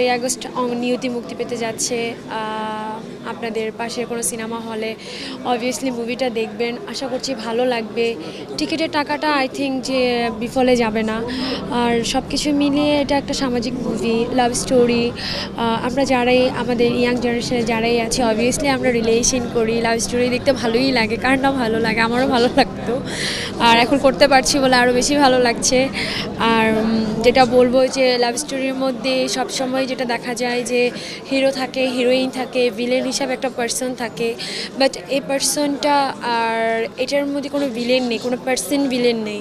এই আগস্ট নিয়তি মুক্তি পেতে যাচ্ছে আপনাদের পাশের কোনো সিনেমা হলে। অবভিয়াসলি মুভিটা দেখবেন, আশা করছি ভালো লাগবে। টিকিটের টাকাটা আই থিঙ্ক যে বিফলে যাবে না। আর সব কিছু মিলিয়ে এটা একটা সামাজিক মুভি লাভ স্টোরি আমরা যারাই, আমাদের ইয়াং জেনারেশনে যারাই আছে অবভিয়াসলি আমরা রিলেশন করি লাভ স্টোরি দেখতে ভালোই লাগে, কার না ভালো লাগে? আমারও ভালো লাগতো। আর এখন করতে পারছি বলে আরও বেশি ভালো লাগছে। আর যেটা বলব যে লাভ স্টোরির মধ্যে সবসময় যেটা দেখা যায় যে হিরো থাকে, হিরোইন থাকে ভিলেন হিসাবে একটা পার্সন থাকে। বাট এই পার্সনটা আর এটার মধ্যে কোনো ভিলেন নেই, কোনো পার্সন ভিলেন নেই।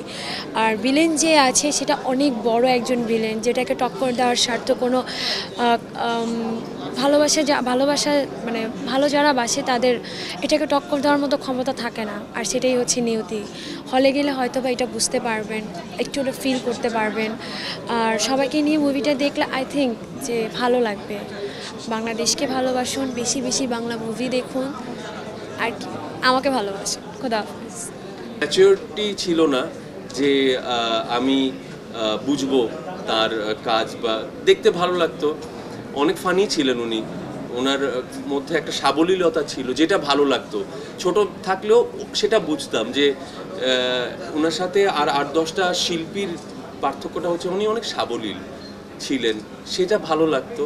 আর ভিলেন যে আছে, সেটা অনেক বড় একজন ভিলেন যেটাকে টক্কর দেওয়ার স্বার্থ কোনো ভালোবাসা যা, ভালোবাসা মানে ভালো যারা বাসে, তাদের এটাকে টক্কর দেওয়ার মতো ক্ষমতা থাকে না। আর সেটাই হচ্ছে নিয়তি। হলে গেলে হয়তো বা এটা বুঝতে পারবেন, একটু ফিল করতে পারবেন। আর সবাইকে নিয়ে মুভিটা দেখলে আই থিঙ্ক যে ভালো লাগবে। বাংলাদেশকে ভালোবাসুন, বেশি বেশি বাংলা মুভি দেখুন। আর কি, আমাকে ভালোবাসুন। খোদা ছিল না যে আমি বুঝব তার কাজ বা দেখতে ভালো লাগতো। অনেক ফানি ছিলেন উনি। ওনার মধ্যে একটা সাবলীলতা ছিল যেটা ভালো লাগতো। ছোট থাকলেও সেটা বুঝতাম যে ওনার সাথে আর আট দশটা শিল্পীর পার্থক্যটা হচ্ছে উনি অনেক সাবলীল। ছিলেন সেটা ভালো লাগতো।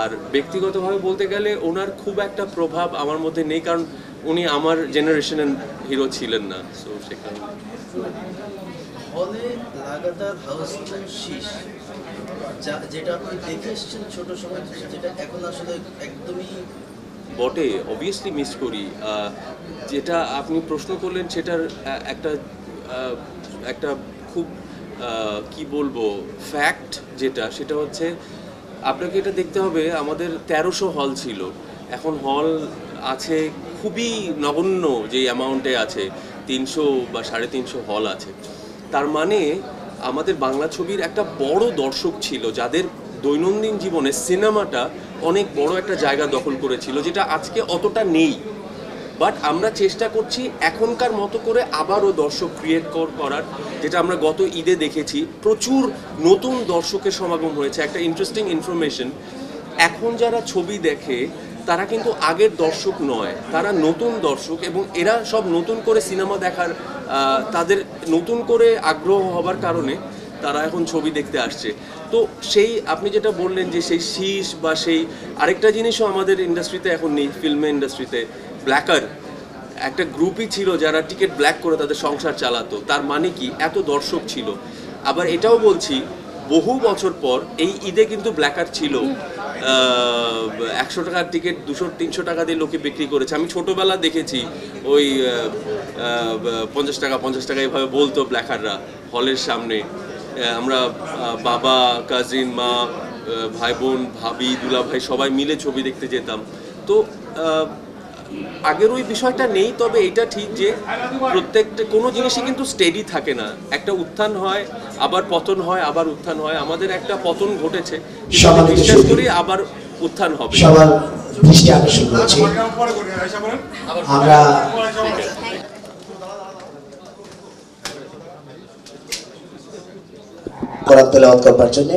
আর ব্যক্তিগতভাবে বলতে গেলে ওনার খুব একটা প্রভাব আমার মধ্যে নেই কারণ উনি আমার জেনারেশনের হিরো ছিলেন না সো সে কারণে হলে লাগাতার হাউসফুল শীষ যেটা আপনি দেখে এসেছেন ছোট সময় যেটা এখন আসলে একদমই বটে অবভিয়াসলি মিস করি। যেটা আপনি প্রশ্ন করলেন সেটার একটা একটা খুব কি বলব ফ্যাক্ট যেটা, সেটা হচ্ছে আপনাকে এটা দেখতে হবে, আমাদের তেরোশো হল ছিল। এখন হল আছে খুবই নগণ্য যে অ্যামাউন্টে আছে, তিনশো বা সাড়ে তিনশো হল আছে। তার মানে আমাদের বাংলা ছবির একটা বড় দর্শক ছিল, যাদের দৈনন্দিন জীবনে সিনেমাটা অনেক বড় একটা জায়গা দখল করেছিল, যেটা আজকে অতটা নেই। বাট আমরা চেষ্টা করছি এখনকার মতো করে আবারও দর্শক ক্রিয়েট করার, যেটা আমরা গত ঈদে দেখেছি। প্রচুর নতুন দর্শকের সমাগম হয়েছে, একটা ইন্টারেস্টিং ইনফরমেশন এখন যারা ছবি দেখে, তারা কিন্তু আগের দর্শক নয়, তারা নতুন দর্শক এবং এরা সব নতুন করে সিনেমা দেখার তাদের নতুন করে আগ্রহ হবার কারণে তারা এখন ছবি দেখতে আসছে। তো সেই, আপনি যেটা বললেন যে সেই শীষ বা সেই আরেকটা জিনিসও আমাদের ইন্ডাস্ট্রিতে এখন নেই ফিল্ম ইন্ডাস্ট্রিতে ব্ল্যাকার একটা গ্রুপই ছিল যারা টিকিট ব্ল্যাক করে তাদের সংসার চালাতো। তার মানে কি? এত দর্শক ছিল। আবার এটাও বলছি, বহু বছর পর এই ঈদে কিন্তু ব্ল্যাকার ছিল। একশো টাকার টিকিট দুশো, তিনশো টাকা দিয়ে লোকে বিক্রি করেছে। আমি ছোটবেলা দেখেছি, ওই পঞ্চাশ টাকা পঞ্চাশ টাকা এভাবে বলতো ব্ল্যাকাররা হলের সামনে। আমরা বাবা কাজিন মা ভাই বোন, ভাবি দুলা ভাই সবাই মিলে ছবি দেখতে যেতাম। তো আগের ওই বিষয়টা নেই তবে এটা ঠিক যে প্রত্যেকটা কোনো জিনিসই কিন্তু স্টেডি থাকে না। একটা উত্থান হয় আবার পতন হয় আবার উত্থান হয়। আমাদের একটা পতন ঘটেছে বিশ্বাস করি আবার উত্থান হবে। সবার দৃষ্টি আকর্ষণ করছি। আমরা কোরআন তেলাওয়াত করবার জন্য।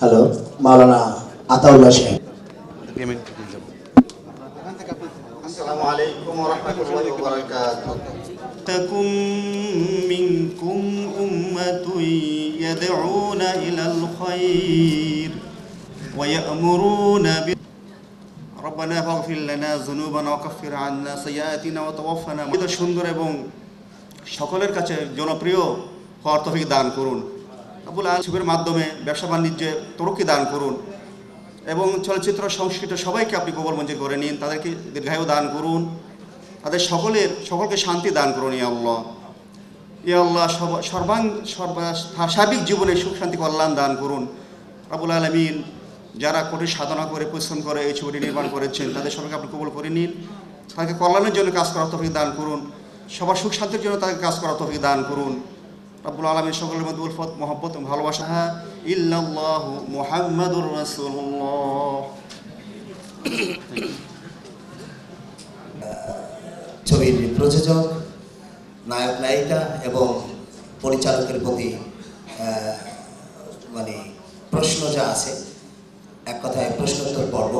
হ্যালো মাওলানা আতাউল্লাহ সাহেব। আসসালামু আলাইকুম ওয়া রাহমাতুল্লাহি ওয়া বারাকাতুহু تكن منكم أمة يدعون إلى الخير ويأمرون ب ربنا فاغفر لنا ذنوبنا وكفر عنا سيئاتنا وتوفنا মা- সুন্দর এবং সকলের কাছে জনপ্রিয় হওয়ার তফিক দান করুন আবুল আলসুবের মাধ্যমে ব্যবসা বাণিজ্যে তরক্কি দান করুন এবং চলচ্চিত্র সংস্কৃত সবাইকে আপনি কবল মঞ্জুর করে নিন, তাদেরকে দীর্ঘায়ু দান করুন, তাদের সকলের, সকলকে শান্তি দান করুন, ইয়া আল্লাহ। ইয়া আল্লাহ সর্বাং সর্বা সার্বিক জীবনে সুখ, শান্তি, কল্যাণ দান করুন। রাবুল আলমিন যারা কঠিন সাধনা করে, পরিশ্রম করে, এই ছবিটি নির্মাণ করেছেন, তাদের সবাইকে আপনি কবল করে নিন। তাদেরকে কল্যাণের জন্য কাজ করার তফিক দান করুন। সবার সুখ, শান্তির জন্য তাদেরকে কাজ করার তফিক দান করুন। রাব্বুল আলমীর সকলের মধ্যে উলফত মহব্বত ভালোবাসা। ইল্লাল্লাহ মুহাম্মাদুর রাসূলুল্লাহ। ছবির প্রযোজক, নায়ক, নায়িকা এবং পরিচালকের প্রতি মানে প্রশ্ন যা আছে, এক কথায় প্রশ্নোত্তর পর্ব।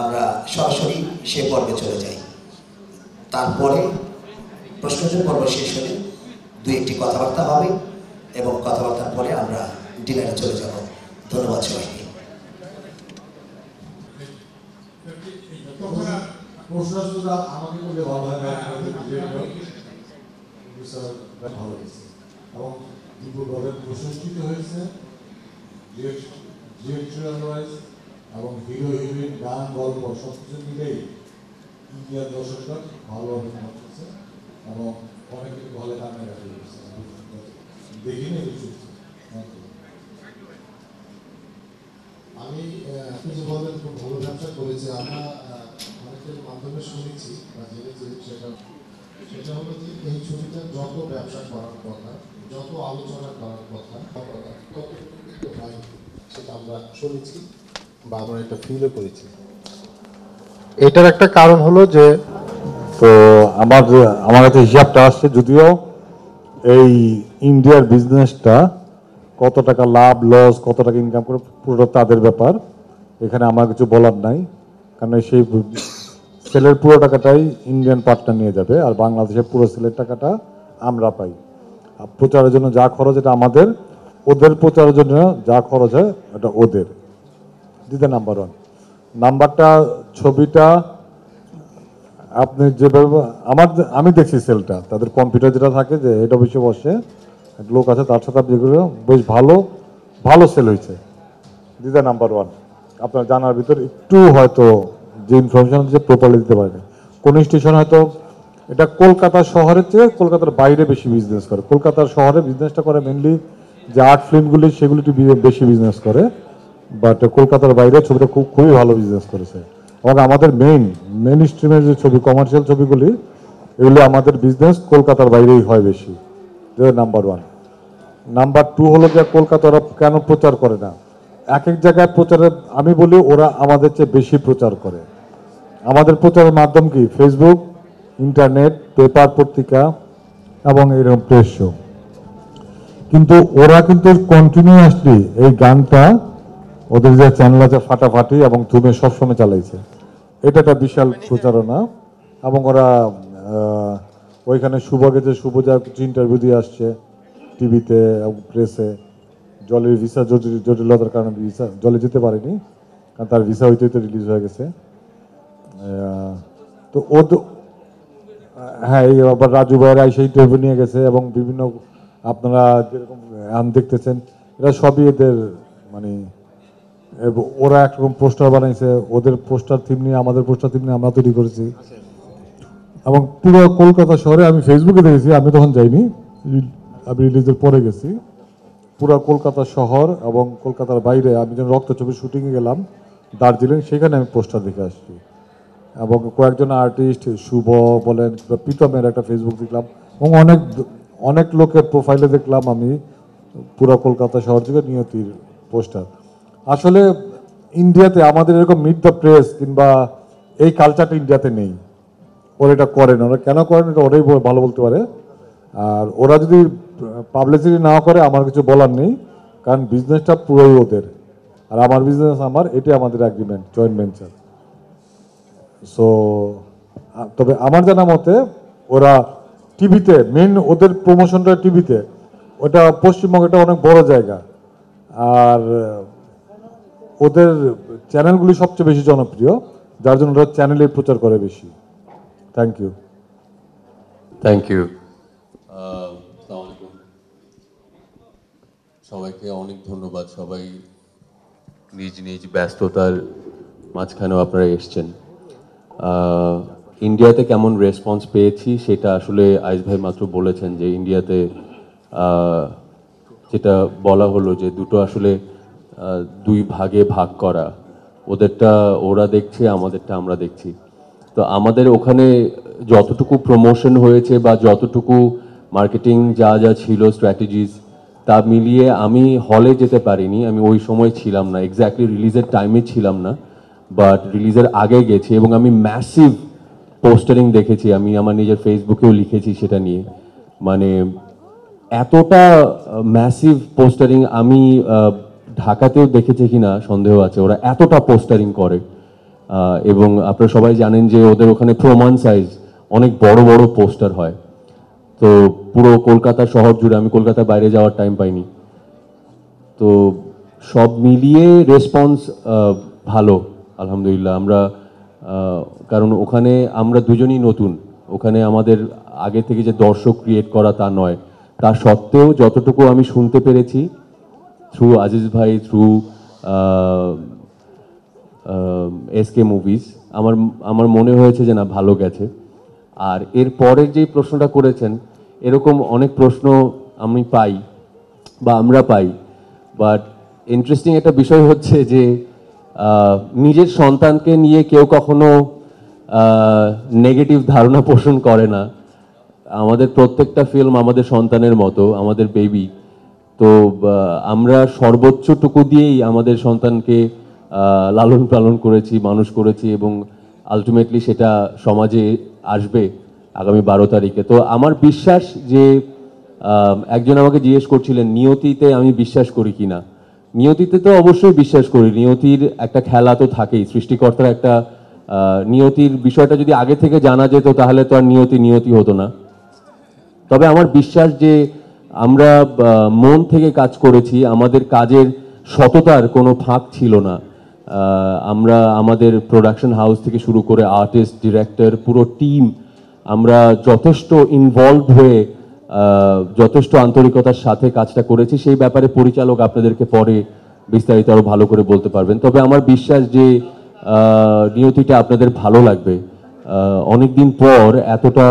আমরা সরাসরি সে পর্বে চলে যাই। তারপরে প্রশ্নোত্তর পর্ব শেষ হলে দুই একটি কথাবার্তা হবে এবং কথাবার্তার পরে আমরা ডিনারে চলে যাব। ধন্যবাদ সবাইকে। ভালো হয় হয়েছে। এবং হয়েছে। এবং গান, গল্প এবং অনেক ভালো কান্না দেখিনি আমি আপনি যে বললেন খুব ভালো ব্যবসা করেছে, আমরা অনেকের মাধ্যমে শুনেছি বা জেনেছি সেটা সেটা হলো যে এই ছবিটা যত ব্যবসা করার কথা, যত আলোচনা করার কথা তত হয় সেটা আমরা শুনেছি বা আমরা এটা ফিলও করেছি। এটার একটা কারণ হলো যে তো আমার আমার কাছে হিসাবটা আসছে, যদিও এই ইন্ডিয়ার বিজনেসটা কত টাকা লাভ লস কত টাকা ইনকাম করে পুরো তাদের ব্যাপার। এখানে আমার কিছু বলার নাই, কারণ সেই সেলের পুরো টাকাটাই ইন্ডিয়ান পার্টনার নিয়ে যাবে, আর বাংলাদেশের পুরো সেলের টাকাটা আমরা পাই। প্রচারের জন্য যা খরচ, এটা আমাদের, ওদের প্রচারের জন্য যা খরচ হয়, এটা ওদের। দিতে নাম্বার ওয়ান নাম্বারটা ছবিটা আপনি যেভাবে আমার আমি দেখছি সেলটা, তাদের কম্পিউটার যেটা থাকে যে হেড অফিসে বসে লোক আছে তার সাথে আপনি যেগুলো বেশ ভালো ভালো সেল হয়েছে। দিদা নাম্বার ওয়ান আপনার জানার ভিতর একটু হয়তো যে ইনফরমেশন যে প্রপারলি দিতে পারেনি কোন স্টেশন হয়তো, এটা কলকাতা শহরের চেয়ে কলকাতার বাইরে বেশি বিজনেস করে। কলকাতার শহরে বিজনেসটা করে মেনলি যে আর্ট ফিল্মগুলি সেগুলি একটু বেশি বিজনেস করে। বাট কলকাতার বাইরে ছবিটা খুব, খুবই ভালো বিজনেস করেছে। এবং আমাদের মেইন মেইন স্ট্রিমের যে ছবি কমার্শিয়াল ছবিগুলি, এগুলি আমাদের বিজনেস কলকাতার বাইরেই হয় বেশি। নাম্বার ওয়ান নাম্বার টু হলো যে কলকাতা ওরা কেন প্রচার করে না? এক এক জায়গায় প্রচারে, আমি বলি ওরা আমাদের চেয়ে বেশি প্রচার করে। আমাদের প্রচারের মাধ্যম কি? ফেসবুক ইন্টারনেট পেপার পত্রিকা এবং এরকম প্রেস শো কিন্তু ওরা কিন্তু কন্টিনিউয়াসলি এই গানটা ওদের যে চ্যানেল আছে ফাটাফাটি এবং ধুমে সবসময় চালাইছে। এটা একটা বিশাল প্রচারণা এবং ওরা ওইখানে শুভকে যে শুভ যা ইন্টারভিউ দিয়ে আসছে টিভিতে এবং প্রেসে জলের ভিসা জটিল- জটিলতার কারণে ভিসা জলে যেতে পারেনি, কারণ তার ভিসা হইতে হইতে রিলিজ হয়ে গেছে। তো ও তো হ্যাঁ এই আবার রাজু ভাইয়ের আইসা ইন্টারভিউ নিয়ে গেছে এবং বিভিন্ন আপনারা যেরকম আম দেখতেছেন, এরা সবই এদের মানে ওরা একরকম পোস্টার বানাইছে, ওদের পোস্টার থিম নিয়ে, আমাদের পোস্টার থিম নিয়ে আমরা তৈরি করেছি। এবং পুরো কলকাতা শহরে আমি ফেসবুকে দেখেছি, আমি তখন যাইনি আমি রিলিজের পরে গেছি। পুরো কলকাতা শহর এবং কলকাতার বাইরে আমি যখন রক্ত ছবি শুটিংয়ে গেলাম, দার্জিলিং, সেখানে আমি পোস্টার দেখে আসছি। এবং কয়েকজন আর্টিস্ট শুভ বলেন প্রীতমের একটা ফেসবুক দেখলাম, এবং অনেক অনেক লোকের প্রোফাইলে দেখলাম আমি পুরো কলকাতা শহর থেকে নিয়তির পোস্টার। আসলে ইন্ডিয়াতে আমাদের এরকম মিট দ্য প্রেস কিংবা এই কালচারটা ইন্ডিয়াতে নেই। ওরা এটা করেন। ওরা কেন করেন এটা ওরাই ভালো বলতে পারে। আর ওরা যদি পাবলিসিটি না করে আমার কিছু বলার নেই। কারণ বিজনেসটা পুরোই ওদের। আর আমার বিজনেস আমার, এটাই আমাদের অ্যাগ্রিমেন্ট জয়েন্ট ভেঞ্চার সো তবে আমার জানা মতে ওরা টিভিতে মেন ওদের প্রমোশনটা টিভিতে। ওটা পশ্চিমবঙ্গটা অনেক বড় জায়গা। আর ওদের চ্যানেলগুলি সবচেয়ে বেশি জনপ্রিয় যার জন্য ওরা চ্যানেলে প্রচার করে বেশি। থ্যাংক ইউ থ্যাংক ইউ সবাইকে অনেক ধন্যবাদ। সবাই নিজ নিজ ব্যস্ততার মাঝখানেও আপনারা এসছেন। ইন্ডিয়াতে কেমন রেসপন্স পেয়েছি সেটা আসলে আইস ভাই মাত্র বলেছেন যে ইন্ডিয়াতে যেটা বলা হলো যে দুটো আসলে দুই ভাগে ভাগ করা। ওদেরটা ওরা দেখছে, আমাদেরটা আমরা দেখছি। তো আমাদের ওখানে যতটুকু প্রমোশন হয়েছে বা যতটুকু মার্কেটিং যা যা ছিল স্ট্র্যাটেজিস তা মিলিয়ে আমি হলে যেতে পারিনি। আমি ওই সময় ছিলাম না এক্স্যাক্টলি রিলিজের টাইমে ছিলাম না বাট রিলিজের আগে গেছি এবং আমি ম্যাসিভ পোস্টারিং দেখেছি। আমি আমার নিজের ফেসবুকেও লিখেছি সেটা নিয়ে। মানে এতটা ম্যাসিভ পোস্টারিং আমি ঢাকাতেও দেখেছে কিনা সন্দেহ আছে। ওরা এতটা পোস্টারিং করে। এবং আপনারা সবাই জানেন যে ওদের ওখানে প্রমাণ সাইজ অনেক বড় বড় পোস্টার হয়। তো পুরো কলকাতা শহর জুড়ে, আমি কলকাতার বাইরে যাওয়ার টাইম পাইনি। তো সব মিলিয়ে রেসপন্স ভালো, আলহামদুলিল্লাহ। আমরা কারণ ওখানে আমরা দুজনই নতুন। ওখানে আমাদের আগে থেকে যে দর্শক ক্রিয়েট করা তা নয়। তা সত্ত্বেও যতটুকু আমি শুনতে পেরেছি থ্রু আজিজ ভাই থ্রু এস কে মুভিজ আমার আমার মনে হয়েছে যে না, ভালো গেছে। আর এর পরের যে প্রশ্নটা করেছেন, এরকম অনেক প্রশ্ন আমি পাই, বা আমরা পাই বাট ইন্টারেস্টিং একটা বিষয় হচ্ছে যে নিজের সন্তানকে নিয়ে কেউ কখনো নেগেটিভ ধারণা পোষণ করে না। আমাদের প্রত্যেকটা ফিল্ম আমাদের সন্তানের মতো, আমাদের বেবি তো আমরা সর্বোচ্চটুকু দিয়েই আমাদের সন্তানকে লালন পালন করেছি, মানুষ করেছি এবং আলটিমেটলি সেটা সমাজে আসবে আগামী বারো তারিখে। তো আমার বিশ্বাস যে একজন আমাকে জিজ্ঞেস করছিলেন, নিয়তিতে আমি বিশ্বাস করি কিনা? নিয়তিতে তো অবশ্যই বিশ্বাস করি, নিয়তির একটা খেলা তো থাকেই, সৃষ্টিকর্তার একটা নিয়তির বিষয়টা যদি আগে থেকে জানা যেত তাহলে তো আর নিয়তি নিয়তি হতো না। তবে আমার বিশ্বাস যে আমরা মন থেকে কাজ করেছি, আমাদের কাজের সততার কোনো ফাঁক ছিল না। আমরা আমাদের প্রোডাকশন হাউস থেকে শুরু করে আর্টিস্ট ডিরেক্টর পুরো টিম আমরা যথেষ্ট ইনভলভ হয়ে যথেষ্ট আন্তরিকতার সাথে কাজটা করেছি। সেই ব্যাপারে পরিচালক আপনাদেরকে পরে বিস্তারিত আরও ভালো করে বলতে পারবেন। তবে আমার বিশ্বাস যে নিয়তিটা আপনাদের ভালো লাগবে। অনেকদিন পর এতটা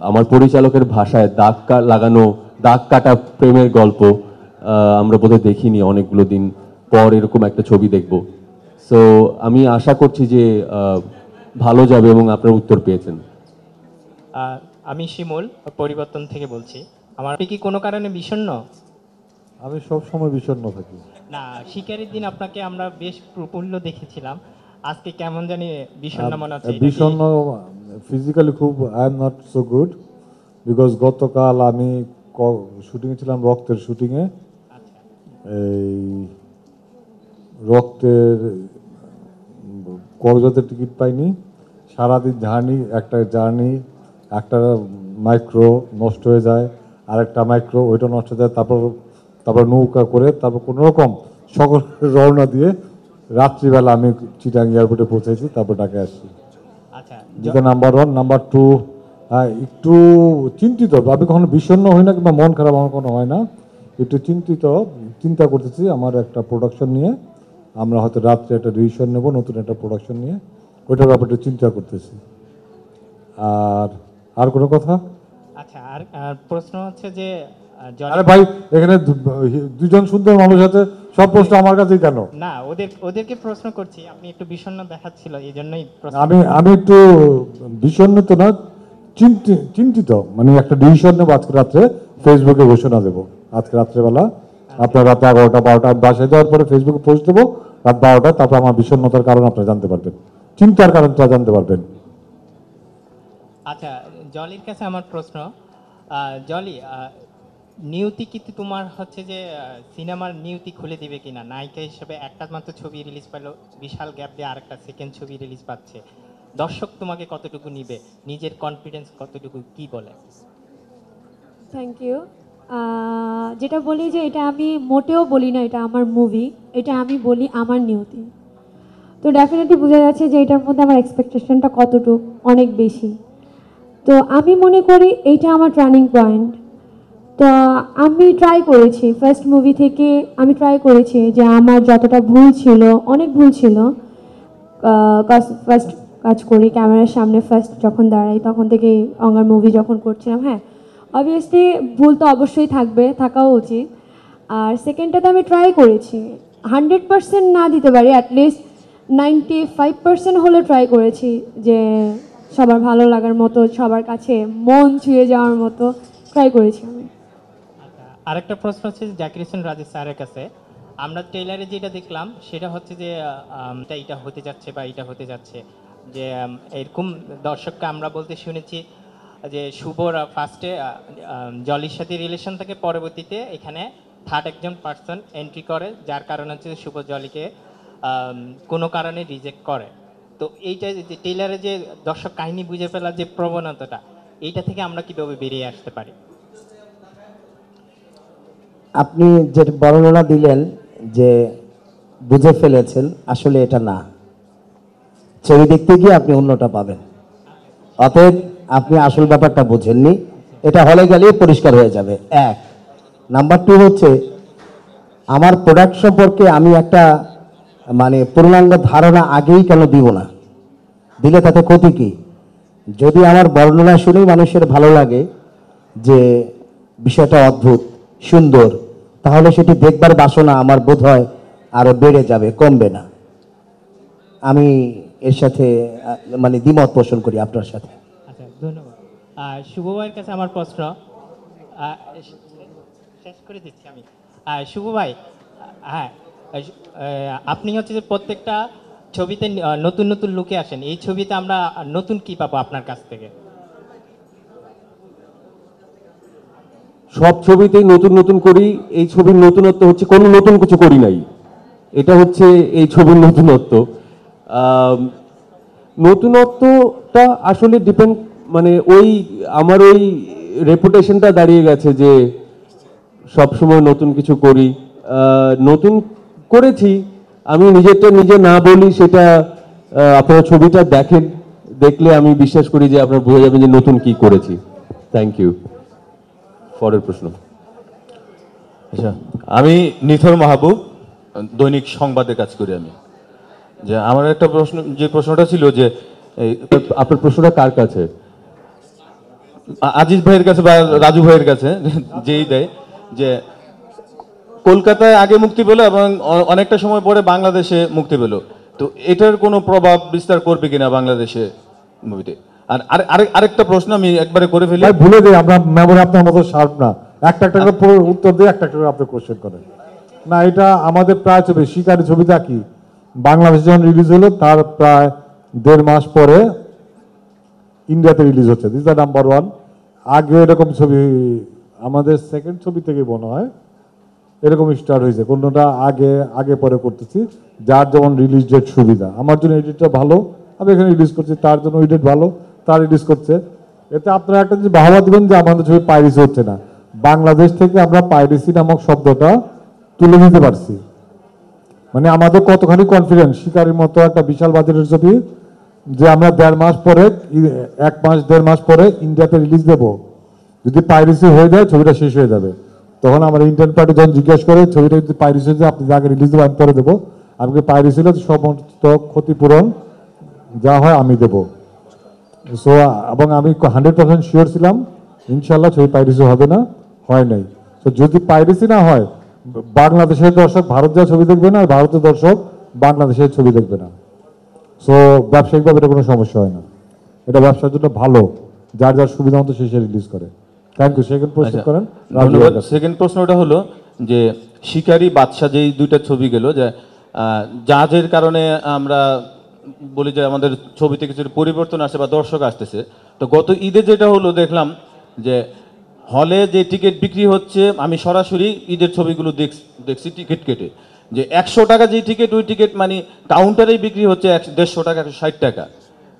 আমার পরিচালকের ভাষায় দাগ লাগানো দাগ কাটা প্রেমের গল্প আহ, আমরা বোধহয় দেখিনি অনেকগুলো দিন পর এরকম একটা ছবি দেখব। সো আমি আশা করছি যে ভালো যাবে এবং আপনারা উত্তর পেয়েছেন। আমি শিমুল পরিবর্তন থেকে বলছি। আমার কি কোনো কারণে বিষণ্ণ? আমি সব সময় বিষণ্ণ থাকি। না শিকারির দিন আপনাকে আমরা বেশ প্রফুল্ল দেখেছিলাম। আজকে কেমন জানি বিষণ্ণ মনে হচ্ছে। বিষণ্ণ ফিজিক্যালি খুব I am not so good because গতকাল আমি শুটিংয়ে ছিলাম রক্তের শুটিংয়ে আচ্ছা। এই রক্তের কক্সবাজার টিকিট পাইনি। সারাদিন জার্নি একটা জার্নি একটা মাইক্রো নষ্ট হয়ে যায় আরেকটা মাইক্রো ওইটা নষ্ট হয়ে যায় তারপর তারপর নৌকা করে তারপর কোনো রকম সকল রওনা দিয়ে রাত্রিবেলা আমি চিটাং এয়ারপোর্টে পৌঁছেছি তারপর ডাকে আসছি। যেটা নাম্বার ওয়ান নাম্বার টু একটু চিন্তিত। আমি কখনো বিষণ্ণ হই না কিংবা মন খারাপ আমার কোনো হয় না। একটু চিন্তিত চিন্তা করতেছি আমার একটা প্রোডাকশন নিয়ে। আমরা হয়তো রাত্রে একটা ডিসিশন নেব নতুন একটা প্রোডাকশন নিয়ে। ওইটার ব্যাপারে একটু চিন্তা করতেছি। আর আর কোনো কথা? আচ্ছা আর আর প্রশ্ন হচ্ছে যে আরে ভাই এখানে দুজন সুন্দর মানুষ আছে। সব প্রশ্ন আমার কাছেই কেন? না ওদের ওদেরকে প্রশ্ন করছি। আপনি একটু বিষণ্ণ দেখাচ্ছিল এই জন্যই আমি আমি একটু বিষণ্ণত না চিন্তি- চিন্তিত। মানে একটা ডিসিশন নেব আজকে রাত্রে ফেসবুকে ঘোষণা দেবো। আজকে রাত্রেবেলা আপনার রাত এগারোটা বারোটা বাসায় যাওয়ার পরে ফেসবুকে পোস্ট দেবো রাত বারোটা তারপর আমার বিষণ্ণতার কারণ আপনারা জানতে পারবেন। চিন্তার কারণটা জানতে পারবেন। আচ্ছা জলির কাছে আমার প্রশ্ন। জলি নিয়তি কি তোমার হচ্ছে যে সিনেমার নিয়তি খুলে দিবে কিনা? নায়িকা হিসেবে একটা মাত্র ছবি রিলিজ পেল, বিশাল গ্যাপ দিয়ে আরেকটা সেকেন্ড ছবি রিলিজ পাচ্ছে। দর্শক তোমাকে কতটুকু নিবে? নিজের কনফিডেন্স কতটুকু, কি বলে? থ্যাংক ইউ যেটা বলি যে, এটা আমি মোটেও বলি না এটা আমার মুভি এটা আমি বলি আমার নিয়তি। তো ডেফিনেটলি বোঝা যাচ্ছে যে, এটার মধ্যে আমার এক্সপেকটেশনটা কতটুকু? অনেক বেশি। তো আমি মনে করি, এইটা আমার টার্নিং পয়েন্ট তো আমি ট্রাই করেছি। ফার্স্ট মুভি থেকে আমি ট্রাই করেছি যে আমার যতটা ভুল ছিল, অনেক ভুল ছিল ফার্স্ট কাজ করি, ক্যামেরার সামনে ফার্স্ট যখন দাঁড়াই তখন থেকে অঙ্গার মুভি যখন করছিলাম হ্যাঁ। অবভিয়াসলি ভুল তো অবশ্যই থাকবে, থাকাও উচিত। আর সেকেন্ডটাতে আমি ট্রাই করেছি। হান্ড্রেড পার্সেন্ট না দিতে পারি at least ninety five percent হলে ট্রাই করেছি যে সবার ভালো লাগার মতো, সবার কাছে মন ছুঁয়ে যাওয়ার মতো ট্রাই করেছি আমি। আরেকটা প্রশ্ন হচ্ছে জাকির হোসেন রাজেশ স্যারের কাছে, আমরা ট্রেলারে যেটা দেখলাম সেটা হচ্ছে যে এটা এটা হতে যাচ্ছে বা এটা হতে যাচ্ছে। যে এরকম দর্শককে আমরা বলতে শুনেছি যে শুভর ফার্স্টে জলির সাথে রিলেশন থাকে, পরবর্তীতে এখানে থার্ড একজন পার্সন এন্ট্রি করে, যার কারণে হচ্ছে শুভ জলিকে কোনো কারণে রিজেক্ট করে। তো এইটা যে টেইলারে যে দর্শক কাহিনী বুঝে ফেলার যে প্রবণতাটা, এইটা থেকে আমরা কীভাবে বেরিয়ে আসতে পারি? আপনি যে বর্ণনা দিলেন যে বুঝে ফেলেছেন, আসলে এটা না। ছবি দেখতে গিয়ে আপনি অন্যটা পাবেন। অতএব আপনি আসল ব্যাপারটা বোঝেননি। এটা হলে গেলেই পরিষ্কার হয়ে যাবে। এক। নাম্বার টু হচ্ছে, আমার প্রোডাক্ট সম্পর্কে আমি একটা মানে পূর্ণাঙ্গ ধারণা আগেই কেন দিব না? দিলে তাতে ক্ষতি কী? যদি আমার বর্ণনা শুনেই মানুষের ভালো লাগে যে বিষয়টা অদ্ভুত সুন্দর, তাহলে সেটি দেখবার বাসনা আমার বোধ হয় আরও বেড়ে যাবে, কমবে না। আমি এর সাথে মানে দ্বিমত পোষণ করি আপনার সাথে। আচ্ছা ধন্যবাদ। আর শুভ ভাইয়ের কাছে আমার প্রশ্ন। শেষ করে দিচ্ছি আমি। শুভ ভাই হ্যাঁ আপনি হচ্ছে যে প্রত্যেকটা ছবিতে নতুন নতুন লুকে আসেন, এই ছবিতে আমরা নতুন কি পাবো আপনার কাছ থেকে? সব ছবিতেই নতুন নতুন করি, এই ছবির নতুনত্ব হচ্ছে কোনো নতুন কিছু করি নাই। এটা হচ্ছে এই ছবির নতুনত্ব। নতুনত্বটা আসলে ডিপেন্ড মানে ওই, আমার ওই রেপুটেশনটা দাঁড়িয়ে গেছে যে সব সময় নতুন কিছু করি। নতুন করেছি, আমি নিজেরটা নিজে না বলি সেটা আপনারা ছবিটা দেখেন, দেখলে আমি বিশ্বাস করি যে আপনারা বোঝা যাবেন যে নতুন কি করেছি। থ্যাংক ইউ পরের প্রশ্ন। আচ্ছা আমি নিথর মাহবুব, দৈনিক সংবাদে কাজ করি আমি। যে আমার একটা প্রশ্ন, যে প্রশ্নটা ছিল যে আপনার প্রশ্নটা কার কাছে? আজিজ ভাইয়ের কাছে বা রাজু ভাইয়ের কাছে, যেই দেয়, যে কলকাতায় আগে মুক্তি পেল এবং অনেকটা সময় পরে বাংলাদেশে মুক্তি পেল। তো এটার কোনো প্রভাব বিস্তার করবে কিনা বাংলাদেশে মুভিতে আর আরে- আরে- আরেকটা প্রশ্ন আমি একবারে করে ফেলি। ভুলে দিই আমরা মেমোরি আপনার মতো শার্প না। একটা একটা করে পুরো উত্তর দিয়ে একটা একটা করে আপনি কোশ্চেন করেন। না এটা আমাদের প্রায় ছবি শিকারি ছবিটা কি? বাংলাদেশে যখন রিলিজ হলো তার প্রায় দেড় মাস পরে ইন্ডিয়াতে রিলিজ হচ্ছে। দিস দ্য নাম্বার ওয়ান আগে এরকম ছবি আমাদের সেকেন্ড ছবি থেকে মনে হয় এরকম স্টার্ট হয়েছে। কোনোটা আগে আগে পরে করতেছি যার যেমন রিলিজ ডেট সুবিধা। আমার জন্য এই ডেটটা ভালো আমি এখানে রিলিজ করছি তার জন্য ওই ডেট ভালো। তার রিলিজ করছে। এতে আপনারা একটা জিনিস ভাবা দিবেন যে আমাদের ছবি পাইরেসি হচ্ছে না। বাংলাদেশ থেকে আমরা পাইরেসি নামক শব্দটা তুলে দিতে পারছি। মানে আমাদের কতখানি কনফিডেন্স শিকারির মতো একটা বিশাল বাজারের ছবি যে আমরা দেড় মাস পরে, এক মাস, দেড় মাস পরে ইন্ডিয়াতে রিলিজ দেব। যদি পাইরেসি হয়ে যায়, ছবিটা শেষ হয়ে যাবে। তখন আমার ইন্ডিয়ান পার্টি যখন জিজ্ঞেস করে, ছবিটা যদি পাইরেসি হয়ে যায়, আপনি আগে রিলিজ দেবো, আমি পরে দেবো। আমাকে পাইরেসি হলে সমস্ত ক্ষতিপূরণ যা হয় আমি দেবো। সো এবং আমি হান্ড্রেড পার্সেন্ট শিওর ছিলাম ইনশাল্লাহ ছবি পাইরেসি হবে না হয় নাই। তো যদি পাইরেসি না হয় বাংলাদেশের দর্শক ভারত যা ছবি দেখবে না ভারতের দর্শক বাংলাদেশের ছবি দেখবে না। সো ব্যবসায়িকভাবে এটা কোনো সমস্যা হয় না। এটা ব্যবসার জন্য ভালো যার যার সুবিধা মতো শেষে রিলিজ করে। থ্যাংক ইউ সেকেন্ড প্রশ্ন আচ্ছা, করেন ধন্যবাদ। সেকেন্ড প্রশ্নটা হলো যে শিকারি বাদশাহ যেই দুইটা ছবি গেল যে জাহাজের কারণে আমরা বলি যে আমাদের ছবিতে কিছু পরিবর্তন আসে বা দর্শক আসতেছে, তো গত ঈদে যেটা হলো দেখলাম যে হলে যে টিকিট বিক্রি হচ্ছে, আমি সরাসরি ঈদের ছবিগুলো দেখ- দেখছি টিকিট কেটে। যে একশো টাকা যে টিকিট, ওই টিকিট মানে কাউন্টারেই বিক্রি হচ্ছে একশো দেড়শো টাকা, একশো ষাট টাকা।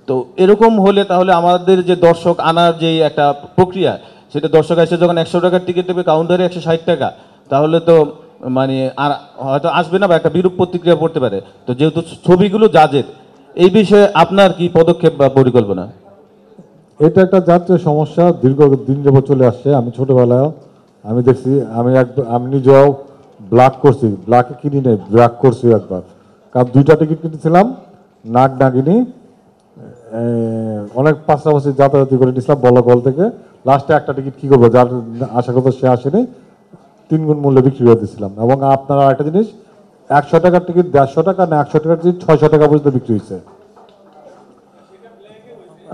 তো এরকম হলে তাহলে আমাদের যে দর্শক আনার যে একটা প্রক্রিয়া, সেটা দর্শক এসে যখন একশো টাকার টিকিট দেবে, কাউন্টারে একশো ষাট টাকা, তাহলে তো মানে আর হয়তো আসবে না বা একটা বিরূপ প্রতিক্রিয়া পড়তে পারে। তো যেহেতু ছবিগুলো জাজের এই বিষয়ে আপনার কি পদক্ষেপ বা পরিকল্পনা? এটা একটা যাত্রী সমস্যা, দীর্ঘ দিন যাবত চলে আসছে। আমি ছোটবেলায় আমি দেখছি, আমি এক, আমি নিজেও ব্ল্যাক করছি। ব্ল্যাকে কিনি নেই ব্ল্যাক করছি একবার। কারণ দুইটা টিকিট কিনেছিলাম, নাক ডাকিনি অনেক পাশাপাশি যাতায়াতি করে নিয়েছিলাম বলগল থেকে। লাস্টে একটা টিকিট কী করব? যার আশা করতো সে আসেনি তিন গুণ মূল্যে বিক্রি করে দিয়েছিলাম। এবং আপনারা একটা জিনিস একশো টাকার টিকিট দেড়শো টাকা না একশো টাকার টিকিট ছয়শো টাকা পর্যন্ত বিক্রি হয়েছে।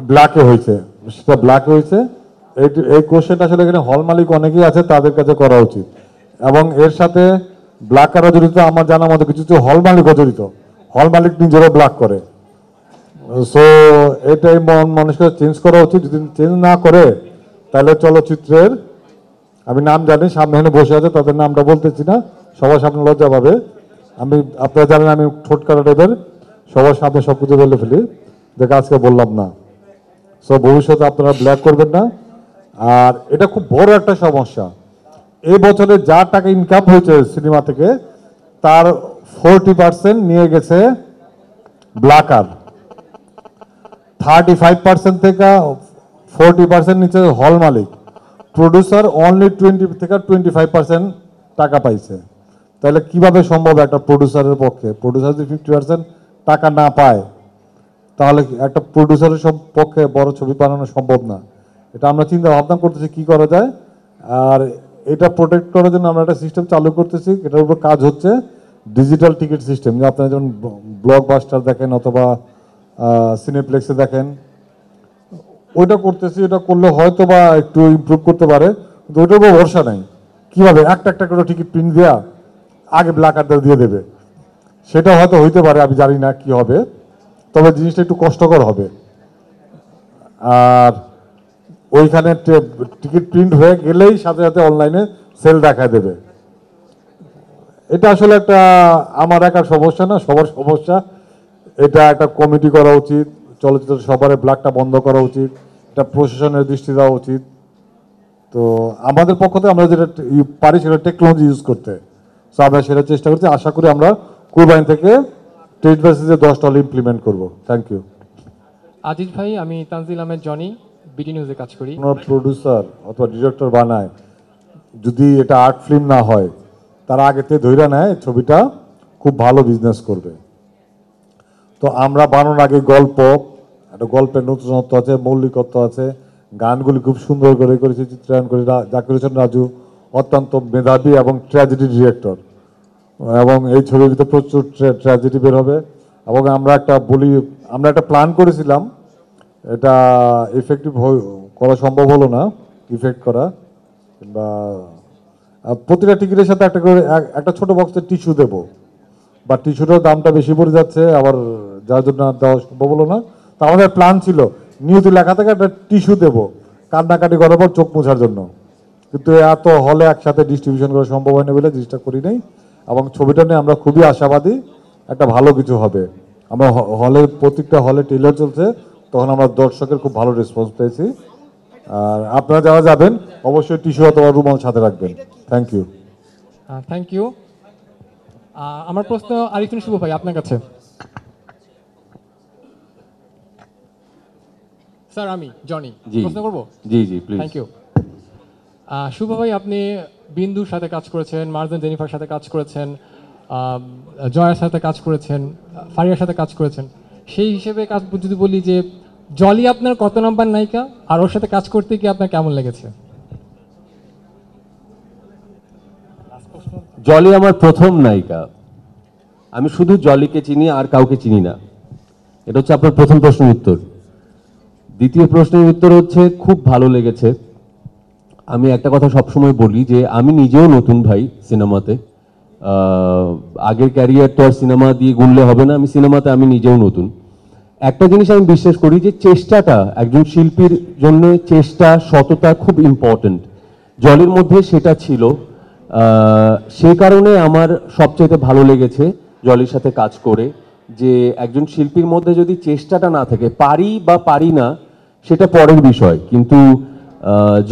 ব্ল্যাকে হয়েছে। সেটা ব্ল্যাকে হয়েছে। এই এই কোশ্চেনটা আসলে এখানে হল মালিক অনেকেই আছে, তাদের কাছে করা উচিত। এবং এর সাথে ব্ল্যাক কারা জড়িত, আমার জানা মতো কিছু কিছু হল মালিকও জড়িত। হল মালিক নিজেরও ব্ল্যাক করে। সো এটাই মন মানুষকে চেঞ্জ করা উচিত। যদি চেঞ্জ না করে, তাহলে চলচ্চিত্রের, আমি নাম জানি, সামনে বসে আছে, তাদের নামটা বলতেছি না। সবার সামনে লজ্জা পাবে। আমি, আপনারা জানেন আমি ঠোঁট কাটা টাইপের সবার সামনে সব কিছু বলে ফেলি। দেখে আজকে বললাম না। সো ভবিষ্যতে আপনারা ব্ল্যাক করবেন না। আর এটা খুব বড় একটা সমস্যা। এই বছরে যা টাকা ইনকাম হয়েছে সিনেমা থেকে, তার ফোরটি পার্সেন্ট নিয়ে গেছে ব্লাকার থার্টি ফাইভ পার্সেন্ট থেকে ফোরটি পার্সেন্ট নিচে হল মালিক। প্রডিউসার অনলি টোয়েন্টি থেকে টোয়েন্টি ফাইভ পার্সেন্ট টাকা পাইছে। তাহলে কীভাবে সম্ভব একটা প্রডিউসারের পক্ষে? প্রডিউসার যদি ফিফটি পার্সেন্ট টাকা না পায়, তাহলে একটা প্রডিউসারের সব পক্ষে বড় ছবি বানানো সম্ভব না? এটা আমরা চিন্তা ভাবনা করতেছি কি করা যায়। আর এটা প্রোটেক্ট করার জন্য আমরা একটা সিস্টেম চালু করতেছি, এটার উপর কাজ হচ্ছে ডিজিটাল টিকিট সিস্টেম যে আপনারা যেমন ব্লকবাস্টার দেখেন অথবা সিনেপ্লেক্সে দেখেন, ওইটা করতেছি ওটা করলে হয়তো বা একটু ইমপ্রুভ করতে পারে, কিন্তু ওইটার উপর ভরসা নেই। কীভাবে? একটা একটা করে টিকিট প্রিন্ট দেওয়া আগে ব্ল্যাক আর্ডার দিয়ে দেবে। সেটা হয়তো হইতে পারে, আমি জানি না কি হবে। তবে জিনিসটা একটু কষ্টকর হবে। আর ওইখানে টিকিট প্রিন্ট হয়ে গেলেই সাথে সাথে অনলাইনে সেল দেখা দেবে। এটা আসলে একটা, আমার একার সমস্যা না, সবার সমস্যা। এটা একটা কমিটি করা উচিত চলচ্চিত্র সবার ব্ল্যাকটা বন্ধ করা উচিত, এটা প্রশাসনের দৃষ্টি দেওয়া উচিত। তো আমাদের পক্ষ থেকে আমরা যেটা, পারি সেটা টেকনোলজি ইউজ করতে। সো আমরা সেটা চেষ্টা করছি। আশা করি আমরা কুরবাইন থেকে ট্রেড বেসিসে দশটা হলে ইমপ্লিমেন্ট করব। থ্যাংক ইউ আজিজ ভাই আমি তানজিল আহমেদ জনি বিডি নিউজে কাজ করি। কোনো প্রডিউসার অথবা ডিরেক্টর বানায় যদি এটা আর্ট ফিল্ম না হয় তারা আগে থেকে ধৈর্য নেয় ছবিটা খুব ভালো বিজনেস করবে। তো আমরা বানানোর আগে গল্প একটা গল্পের নতুনত্ব আছে মৌলিকত্ব আছে গানগুলি খুব সুন্দর করে করেছে চিত্রায়ন করে যা করেছেন রাজু। অত্যন্ত মেধাবী এবং ট্র্যাজেডি ডিরেক্টর এবং এই ছবির ভিতরে প্রচুর ট্র্যাজেডি বের হবে। এবং আমরা একটা বলি, আমরা একটা প্ল্যান করেছিলাম। এটা এফেক্টিভ করা সম্ভব হলো না ইফেক্ট করা। কিংবা প্রতিটা টিকিটের সাথে একটা করে একটা ছোট বক্সের টিস্যু দেব। বা টিস্যুটার দামটা বেশি পড়ে যাচ্ছে, আবার যার জন্য দেওয়া সম্ভব হলো না। তো আমাদের প্ল্যান ছিল, নিয়তি লেখা থেকে একটা টিস্যু দেবো, কান্নাকাটি করার পর চোখ মোছার জন্য। কিন্তু এত হলে একসাথে ডিস্ট্রিবিউশন করা সম্ভব হয়নি বলে জিনিসটা করি নাই। এবং ছবিটা নিয়ে আমরা খুবই আশাবাদী একটা ভালো কিছু হবে। আমরা হলে প্রত্যেকটা হলে টেলার চলছে তখন আমরা দর্শকের খুব ভালো রেসপন্স পেয়েছি। আর আপনারা যারা যাবেন অবশ্যই টিস্যু অথবা রুমাল সাথে রাখবেন। থ্যাংক ইউ থ্যাংক ইউ আমার প্রশ্ন আরিফিন শুভ ভাই আপনার কাছে। স্যার আমি জনি জি। প্রশ্ন করব? জি জি প্লিজ থ্যাংক ইউ শুভ ভাই, আপনি বিন্দুর সাথে কাজ করেছেন, মার্জন জেনিফার সাথে কাজ করেছেন জয়ার সাথে কাজ করেছেন, ফারিয়ার সাথে কাজ করেছেন। সেই হিসেবে কাজ যদি বলি যে, জলি আপনার কত নাম্বার নায়িকা? আর ওর সাথে কাজ করতে গিয়ে আপনার কেমন লেগেছে? জলি আমার প্রথম নায়িকা। আমি শুধু জলিকে চিনি, আর কাউকে চিনি না। এটা হচ্ছে আপনার প্রথম প্রশ্নের উত্তর। দ্বিতীয় প্রশ্নের উত্তর হচ্ছে, খুব ভালো লেগেছে। আমি একটা কথা সবসময় বলি যে আমি নিজেও নতুন ভাই সিনেমাতে। আগের ক্যারিয়ার তো আর সিনেমা দিয়ে গুনলে হবে না, আমি সিনেমাতে আমি নিজেও নতুন। একটা জিনিস আমি বিশ্বাস করি যে চেষ্টাটা, একজন শিল্পীর জন্য চেষ্টা, সততা খুব ইম্পর্ট্যান্ট জলের মধ্যে সেটা ছিল। সে কারণে আমার সবচেয়ে ভালো লেগেছে জলের সাথে কাজ করে, যে একজন শিল্পীর মধ্যে যদি চেষ্টাটা না থাকে, পারি বা পারি না, সেটা পরের বিষয়। কিন্তু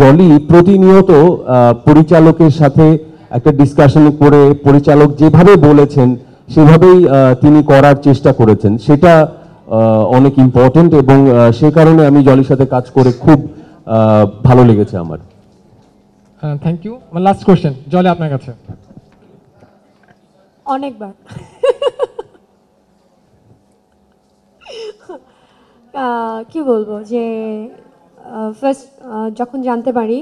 জলি প্রতিনিয়ত পরিচালকের সাথে একটা ডিসকাশন করে পরিচালক যেভাবে বলেছেন সেভাবেই তিনি করার চেষ্টা করেছেন। সেটা অনেক ইম্পর্টেন্ট এবং সে কারণে আমি জলির সাথে কাজ করে খুব ভালো লেগেছে আমার। থ্যাংক ইউ আমার লাস্ট কোয়েশ্চেন জলে আপনার কাছে। অনেকবার। কি বলব যে ফার্স্ট যখন জানতে পারি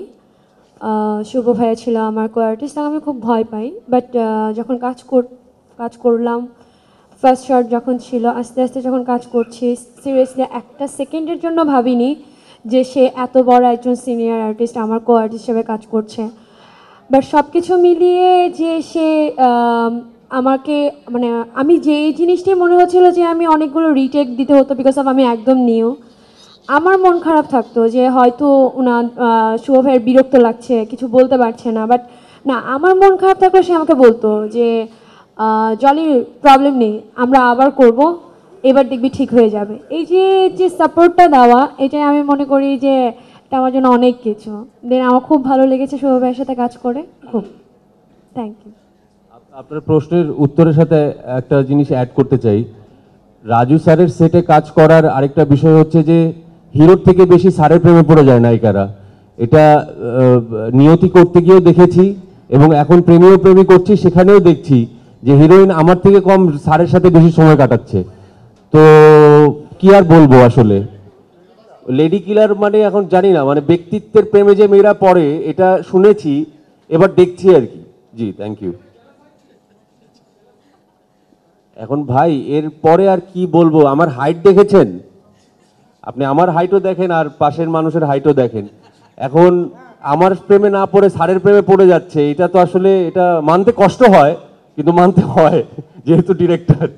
শুভ ভাইয়া ছিল আমার কো আর্টিস্ট আমি খুব ভয় পাই। বাট যখন কাজ কর, কাজ করলাম ফার্স্ট শট যখন ছিল, আস্তে আস্তে যখন কাজ করছি সিরিয়াসলি একটা সেকেন্ডের জন্য ভাবিনি যে সে এত বড় একজন সিনিয়র আর্টিস্ট আমার কো আর্টিস্ট হিসেবে কাজ করছে। বাট সব কিছু মিলিয়ে যে সে আমাকে মানে আমি যে এই জিনিসটাই মনে হচ্ছিল যে আমি অনেকগুলো রিটেক দিতে হতো বিকজ অফ আমি একদম নিউ আমার মন খারাপ থাকতো যে হয়তো ওনার শুভ ভাইয়ের বিরক্ত লাগছে কিছু বলতে পারছে না বাট না আমার মন খারাপ থাকলে সে আমাকে বলতো যে জলি প্রবলেম নেই আমরা আবার করব এবার দেখবি ঠিক হয়ে যাবে। এই যে যে সাপোর্টটা দেওয়া এটাই আমি মনে করি যে এটা আমার জন্য অনেক কিছু। দেন আমার খুব ভালো লেগেছে শুভ ভাইয়ের সাথে কাজ করে। খুব। থ্যাংক ইউ আপনার প্রশ্নের উত্তরের সাথে একটা জিনিস অ্যাড করতে চাই। রাজু স্যারের সেটে কাজ করার আরেকটা বিষয় হচ্ছে যে হিরোর থেকে বেশি স্যারের প্রেমে পড়ে যায় নায়িকারা। এটা নিয়তি করতে গিয়েও দেখেছি এবং এখন প্রেমীয় প্রেমী করছি, সেখানেও দেখছি যে হিরোইন আমার থেকে কম স্যারের সাথে বেশি সময় কাটাচ্ছে। তো, কি আর বলব আসলে? লেডি কিলার মানে এখন জানি না মানে ব্যক্তিত্বের প্রেমে যে মেয়েরা পড়ে, এটা শুনেছি, এবার দেখছি আর কি। জি থ্যাংক ইউ এখন ভাই, এর পরে আর কি বলব? আমার হাইট দেখেছেন? আপনি আমার হাইটও দেখেন আর পাশের মানুষের হাইটও দেখেন। এখন আমার প্রেমে না পড়ে সারের প্রেমে পড়ে যাচ্ছে, এটা তো আসলে, এটা মানতে কষ্ট হয়, কিন্তু মানতে হয়, যেহেতু ডিরেক্টর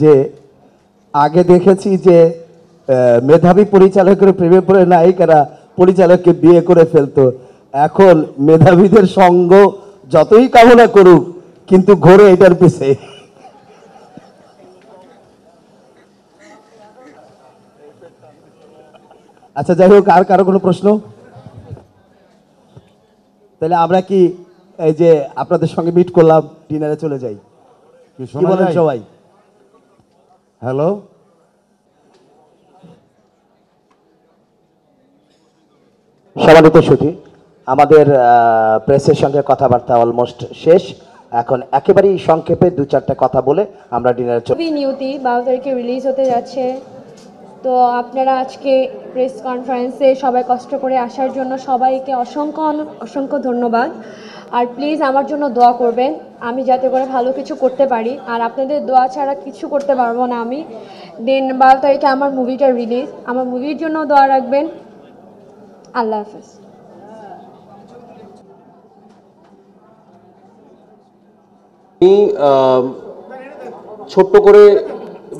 যে আগে দেখেছি যে মেধাবী পরিচালকের প্রেমে পড়ে নায়িকারা পরিচালককে বিয়ে করে ফেলতো। এখন মেধাবীদের সঙ্গ যতই কামনা করুক কিন্তু ঘোরে এটার পিছে। আচ্ছা যাই হোক আর কারও কোনো প্রশ্ন? তাহলে আমরা কি এই যে আপনাদের সঙ্গে মিট করলাম ডিনারে চলে যাই। কি বলেন সবাই? হ্যালো সম্মানিত সুধী আমাদের প্রেসের সঙ্গে কথাবার্তা অলমোস্ট শেষ। এখন একেবারেই সংক্ষেপে দু চারটা কথা বলে আমরা ডিনারে চলে নিয়তি বারো তারিখে রিলিজ হতে যাচ্ছে। তো আপনারা আজকে প্রেস কনফারেন্সে সবাই কষ্ট করে আসার জন্য সবাইকে অসংখ্য অসংখ্য ধন্যবাদ। আর প্লিজ আমার জন্য দোয়া করবেন, আমি যাতে করে ভালো কিছু করতে পারি। আর আপনাদের দোয়া ছাড়া কিছু করতে পারব না আমি। দেন বারো তারিখে আমার মুভিটা রিলিজ আমার মুভির জন্য দোয়া রাখবেন। আল্লাহ হাফেজ। আমি ছোট্ট করে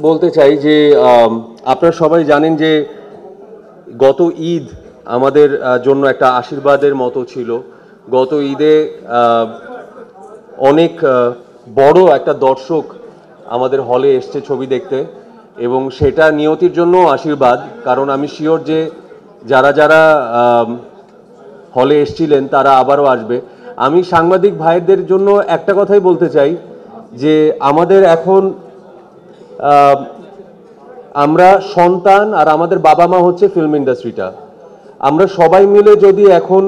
বলতে চাই যে আপনারা সবাই জানেন যে গত ঈদ আমাদের জন্য একটা আশীর্বাদের মতো ছিল। গত ঈদে অনেক বড় একটা দর্শক আমাদের হলে এসছে ছবি দেখতে এবং সেটা নিয়তির জন্য আশীর্বাদ। কারণ আমি শিওর যে যারা যারা হলে এসছিলেন তারা আবারও আসবে। আমি সাংবাদিক ভাইদের জন্য একটা কথাই বলতে চাই যে আমাদের এখন আমরা সন্তান আর আমাদের বাবা মা হচ্ছে ফিল্ম ইন্ডাস্ট্রিটা আমরা সবাই মিলে যদি এখন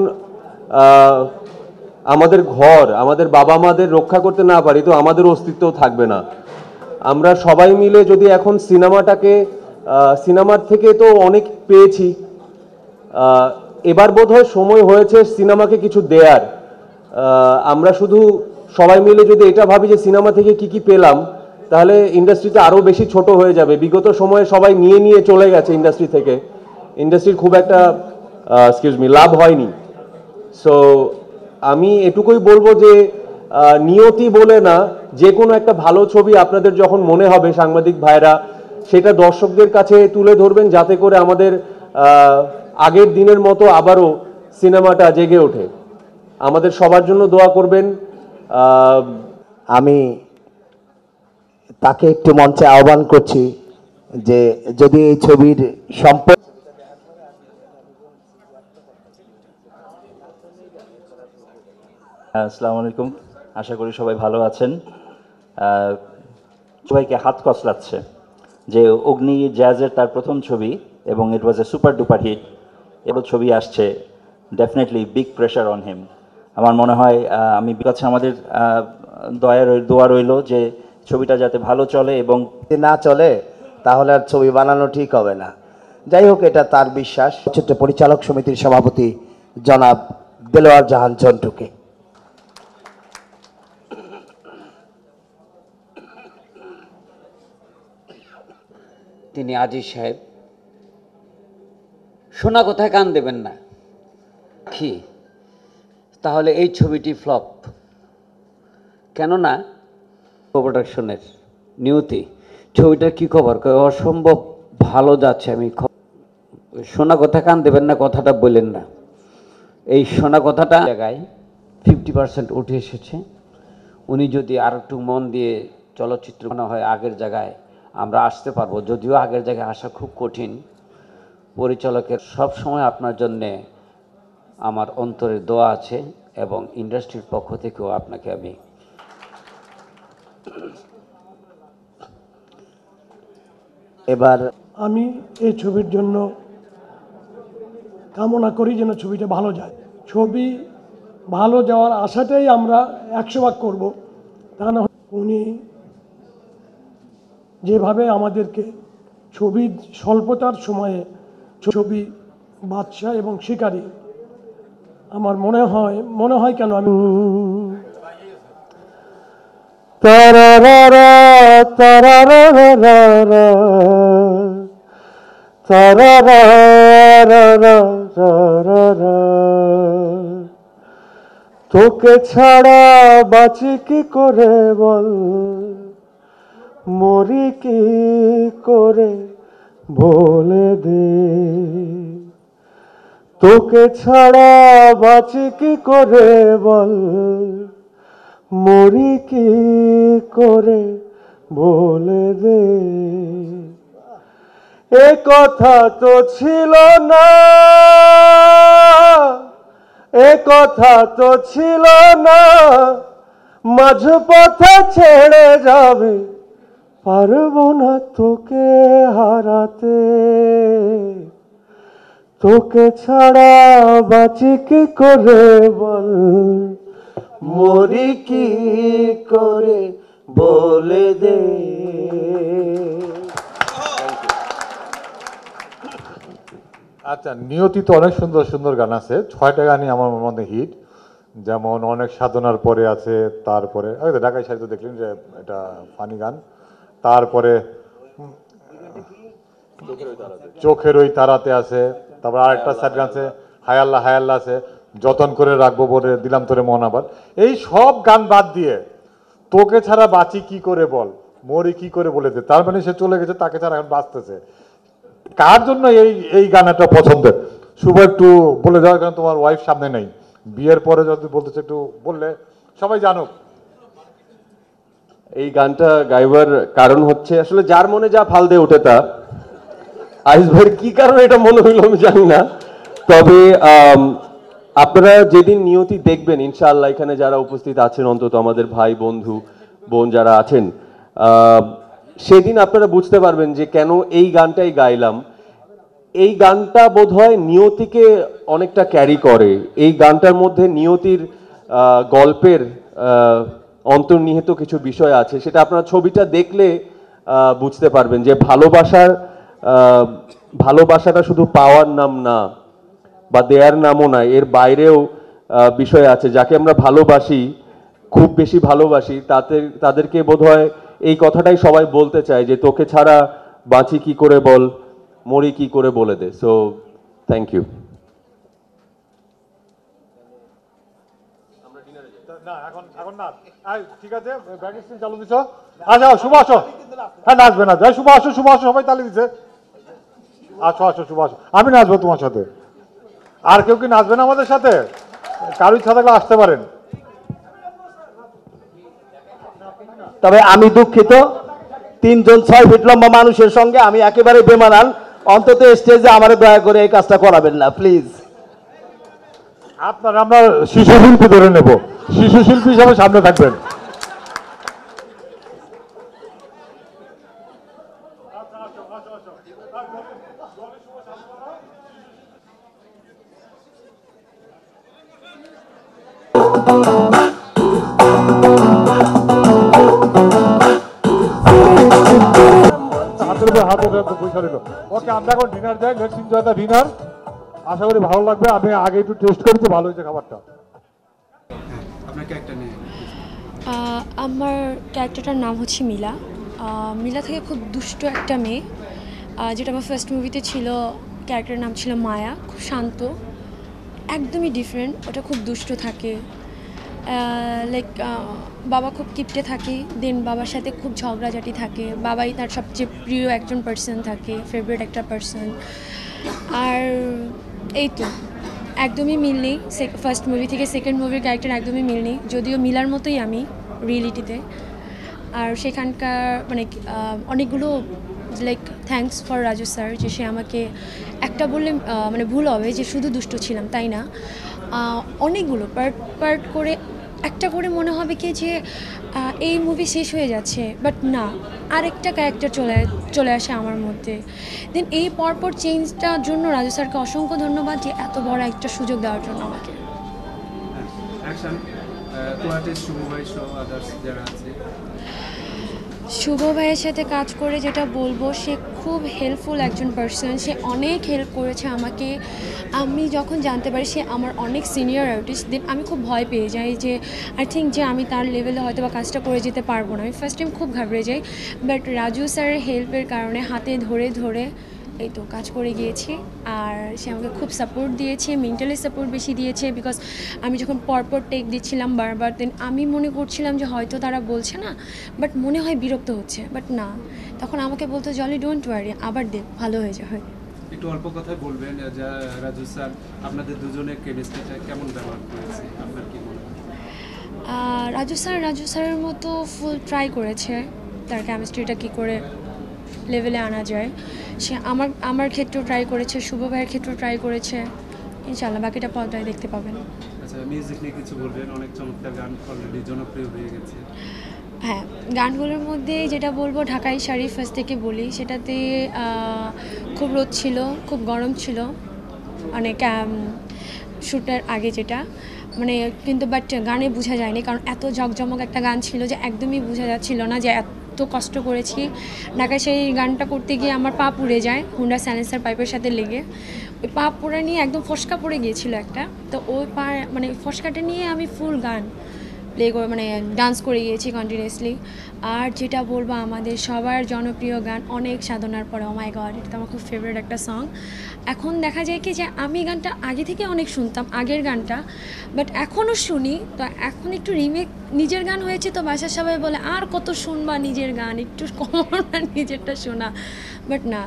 আমাদের ঘর, আমাদের বাবা মাদের রক্ষা করতে না পারি, তো আমাদের অস্তিত্ব থাকবে না। আমরা সবাই মিলে যদি এখন সিনেমাটাকে সিনেমার থেকে তো অনেক পেয়েছি। এবার বোধহয় সময় হয়েছে সিনেমাকে কিছু দেয়ার। আমরা শুধু সবাই মিলে যদি এটা ভাবি যে সিনেমা থেকে কি কি পেলাম, তাহলে ইন্ডাস্ট্রিটা আরও বেশি ছোট হয়ে যাবে। বিগত সময়ে সবাই নিয়ে নিয়ে চলে গেছে ইন্ডাস্ট্রি থেকে। ইন্ডাস্ট্রির খুব একটা এক্সকিউজ মি লাভ হয়নি। সো আমি এটুকুই বলব যে নিয়তি বলে না, যে কোনো একটা ভালো ছবি আপনাদের যখন মনে হবে সাংবাদিক ভাইরা সেটা দর্শকদের কাছে তুলে ধরবেন যাতে করে আমাদের আগের দিনের মতো আবারও সিনেমাটা জেগে ওঠে। আমাদের সবার জন্য দোয়া করবেন। আমি তাকে একটু মঞ্চে আহ্বান করছি যে যদি এই ছবির সম্পর্ক আসসালামু আলাইকুম। আশা করি সবাই ভালো আছেন। সবাইকে হাত কসলাচ্ছে যে অগ্নি জ্যাজের তার প্রথম ছবি এবং it was a super duper hit এবার ছবি আসছে। Definitely big pressure on him আমার মনে হয় আমি কাছে আমাদের দয়া দোয়া রইল যে ছবিটা যাতে ভালো চলে এবং না চলে, তাহলে আর ছবি বানানো ঠিক হবে না। যাই হোক, এটা তার বিশ্বাস। ছোট্ট পরিচালক সমিতির সভাপতি জনাব দেলোয়ার জাহান চন্টুকে। তিনি আজিজ সাহেব। শোনা কোথায় কান দেবেন না? কি? তাহলে এই ছবিটি ফ্লপ। কেননা প্রোডাকশনের নিয়তি, ছবিটার কি খবর? অসম্ভব ভালো যাচ্ছে আমি শোনা কথা কান দেবেন না, কথাটা বলেন না। এই শোনা কথাটা জায়গায় ফিফটি পার্সেন্ট উঠে এসেছে। উনি যদি আর একটু মন দিয়ে চলচ্চিত্র মনে হয়, আগের জায়গায় আমরা আসতে পারব। যদিও আগের জায়গায় আসা খুব কঠিন। পরিচালকের সব সময় আপনার জন্যে আমার অন্তরের দোয়া আছে এবং ইন্ডাস্ট্রির পক্ষ থেকেও আপনাকে আমি এবার আমি এই ছবির জন্য কামনা করি যেন ছবিটা ভালো যায়। ছবি ভালো যাওয়ার আশাটাই আমরা একশো ভাগ করব। তা না উনি যেভাবে আমাদেরকে ছবির স্বল্পতার সময়ে ছবি বাদশা এবং শিকারী আমার মনে হয় মনে হয় কেন আমি। তোকে ছাড়া বাঁচি কি করে বল মরি কি করে বলে দে তোকে ছাড়া বাঁচি কি করে বল? মরি কি করে বলে দে? এ কথা তো ছিল না। এ কথা তো ছিল না। মাঝ পথে ছেড়ে যাবে, পারব না তোকে হারাতে। তোকে ছাড়া বাঁচি কি করে বল? মরি কি করে বলে দে। আচ্ছা নিয়তি তো অনেক সুন্দর সুন্দর গান আছে। ছয়টা গানই আমার মধ্যে হিট। যেমন অনেক সাধনার পরে আছে, তারপরে ঢাকায় সাহিত্য দেখলেন যে এটা ফানি গান। তারপরে চোখের ওই তারাতে আছে। তারপর আরেকটা সাইড গান আছে হায়াল্লা হায়াল্লা আছে যতন করে রাখব বলে দিলাম তোরে মন আবার। এই সব গান বাদ দিয়ে তোকে ছাড়া বাঁচি কি করে বল? মরি কি করে বলে দে? তার মানে সে চলে গেছে তাকে ছাড়া এখন বাঁচতেছে। কার জন্য এই এই গানটা পছন্দের? শুভ একটু বলে যাওয়ার কারণ তোমার ওয়াইফ সামনে নেই। বিয়ের পরে যদি বলতেছে একটু বললে। সবাই জানুক। এই গানটা গাইবার কারণ হচ্ছে আসলে যার মনে যা ফাল দিয়ে ওঠে তা আইস ভাইয়ের কি কারণে এটা মনে হইল আমি জানি না। তবে আপনারা যেদিন নিয়তি দেখবেন, ইনশাআল্লাহ এখানে যারা উপস্থিত আছেন, অন্তত আমাদের ভাই, বন্ধু, বোন যারা আছেন সেদিন আপনারা বুঝতে পারবেন যে কেন এই গানটাই গাইলাম। এই গানটা বোধহয় নিয়তিকে অনেকটা ক্যারি করে। এই গানটার মধ্যে নিয়তির গল্পের অন্তর্নিহিত কিছু বিষয় আছে, সেটা আপনারা ছবিটা দেখলে বুঝতে পারবেন যে ভালোবাসার ভালোবাসাটা শুধু পাওয়ার নাম না, বা দেয়ার নামও না, এর বাইরেও বিষয় আছে। যাকে আমরা ভালোবাসি, খুব বেশি ভালোবাসি, তাতে, তাদেরকে বোধহয় এই কথাটাই সবাই বলতে চায় যে, তোকে ছাড়া বাঁচি কি করে বল? মরি কি করে বলে দে। সো থ্যাংক ইউ না ঠিক আছে আচ্ছা শুভ আসো হ্যাঁ না যাই, শুভ আসো শুভ আসো সবাই তালি দিছে। আসো আসো শুভ আসো আমি নাচবো তোমার সাথে। আর কেউ কি নাচবে না আমাদের সাথে? কারও ইচ্ছা থাকলে আসতে পারেন। তবে আমি দুঃখিত তিনজন ছয় ফিট লম্বা মানুষের সঙ্গে আমি একেবারে বেমানান। অন্তত স্টেজে আমার দয়া করে এই কাজটা করাবেন না প্লিজ আপনার আমরা শিশু শিল্পী ধরে নেব। শিশু শিল্পী হিসাবে সামনে থাকবেন হাতের উপর হাত রেখে একটু পয়সা দিল ওকে আমরা এখন ডিনার যাই লেটস এনজয় দ্য ডিনার আশা করি ভালো লাগবে আমি আগে একটু টেস্ট করেছি ভালো হয়েছে খাবারটা। আমার ক্যারেক্টারটার নাম হচ্ছে মিলা। মিলা থেকে খুব দুষ্ট একটা মেয়ে। যেটা আমার ফার্স্ট মুভিতে ছিল ক্যারেক্টারের নাম ছিল মায়া। খুব শান্ত একদমই ডিফারেন্ট ওটা খুব দুষ্ট থাকে। লাইক বাবা খুব কিপটে থাকে। দেন বাবার সাথে খুব ঝগড়াঝাটি থাকে। বাবাই তার সবচেয়ে প্রিয় একজন পার্সন থাকে ফেভারিট একটা পার্সন আর এই তো, একদমই মিল নেই। ফার্স্ট মুভি থেকে সেকেন্ড মুভির ক্যারেক্টার একদমই মিল নেই। যদিও মিলার মতোই আমি রিয়েলিটিতে আর সেখানকার মানে অনেকগুলো like thanks for Raju sir যে সে আমাকে একটা বললে মানে ভুল হবে যে শুধু দুষ্ট ছিলাম, তাই না? অনেকগুলো পার্ট পার্ট করে একটা করে মনে হবে কি যে এই মুভি শেষ হয়ে যাচ্ছে বাট না, আরেকটা ক্যারেক্টার চলে চলে আসে আমার মধ্যে। দেন এই পরপর চেঞ্জটার জন্য রাজু স্যারকে অসংখ্য ধন্যবাদ যে এত বড় একটা সুযোগ দেওয়ার জন্য আমাকে। আদার্স যারা আছে। শুভ ভাইয়ের সাথে কাজ করে যেটা বলব, সে খুব হেল্পফুল একজন পার্সন সে অনেক হেল্প করেছে আমাকে। আমি যখন জানতে পারি সে আমার অনেক সিনিয়র আর্টিস্ট দেন আমি খুব ভয় পেয়ে যাই যে আই থিঙ্ক যে আমি তার লেভেলে হয়তো বা কাজটা করে যেতে পারব না। আমি ফার্স্ট টাইম খুব ঘাবড়ে যাই। বাট রাজু স্যারের হেল্পের কারণে হাতে ধরে ধরে এই তো কাজ করে গিয়েছি। আর সে আমাকে খুব সাপোর্ট দিয়েছে মেন্টালি সাপোর্ট বেশি দিয়েছে বিকজ আমি যখন পরপর টেক দিচ্ছিলাম বারবার দেন আমি মনে করছিলাম যে হয়তো তারা বলছে না বাট মনে হয় বিরক্ত হচ্ছে বাট না। তখন আমাকে বলতো জলি ডোন্ট ওয়ারি আবার দে ভালো হয়ে যাবে। একটু অল্প কথায় বলবেন যা রাজু স্যার আপনাদের দুজনের কেমিস্ট্রিটা কেমন ব্যবহার করেছে? আপনার কি মনে হয়? আর রাজু স্যার রাজু স্যারের মতো ফুল ট্রাই করেছে তার কেমিস্ট্রিটা কী করে লেভেলে আনা যায়। সে আমার আমার ক্ষেত্রেও ট্রাই করেছে শুভ ভাইয়ের ক্ষেত্রেও ট্রাই করেছে। ইনশাল্লাহ বাকিটা পর্দায় দেখতে পাবেন। আচ্ছা মিউজিক নিয়ে কিছু বলবেন? অনেক চমৎকার গান অলরেডি জনপ্রিয় হয়ে গেছে। হ্যাঁ গানগুলোর মধ্যে যেটা বলব ঢাকাই শাড়ি ফার্স্ট থেকে বলি। সেটাতে খুব রোদ ছিল খুব গরম ছিল। অনেক শ্যুটার আগে যেটা। মানে কিন্তু বাট গানে বোঝা যায়নি কারণ এত ঝকঝমক একটা গান ছিল যে একদমই বোঝা যাচ্ছিল না যে এত কষ্ট করেছি। ঢাকায় সেই গানটা করতে গিয়ে আমার পা পুড়ে যায় হুন্ডা স্যালেন্সার পাইপের সাথে লেগে। ওই পা পুড়ে নিয়ে একদম ফসকা পড়ে গিয়েছিল একটা। তো ওই পা মানে ফসকাটা নিয়ে আমি ফুল গান। প্লে করে মানে ডান্স করে গিয়েছি কন্টিনিউয়াসলি আর যেটা বলব, আমাদের সবার জনপ্রিয় গান অনেক সাধনার পরে মাই গড এটা তো আমার খুব ফেভারিট একটা সং এখন দেখা যায় কি যে, আমি গানটা আগে থেকে অনেক শুনতাম, আগের গানটা। বাট এখনও শুনি, তো এখন একটু রিমেক নিজের গান হয়েছে তো বাসার সবাই বলে, আর কত শুনবা নিজের গান? একটু কম না নিজেরটা শোনা। বাট না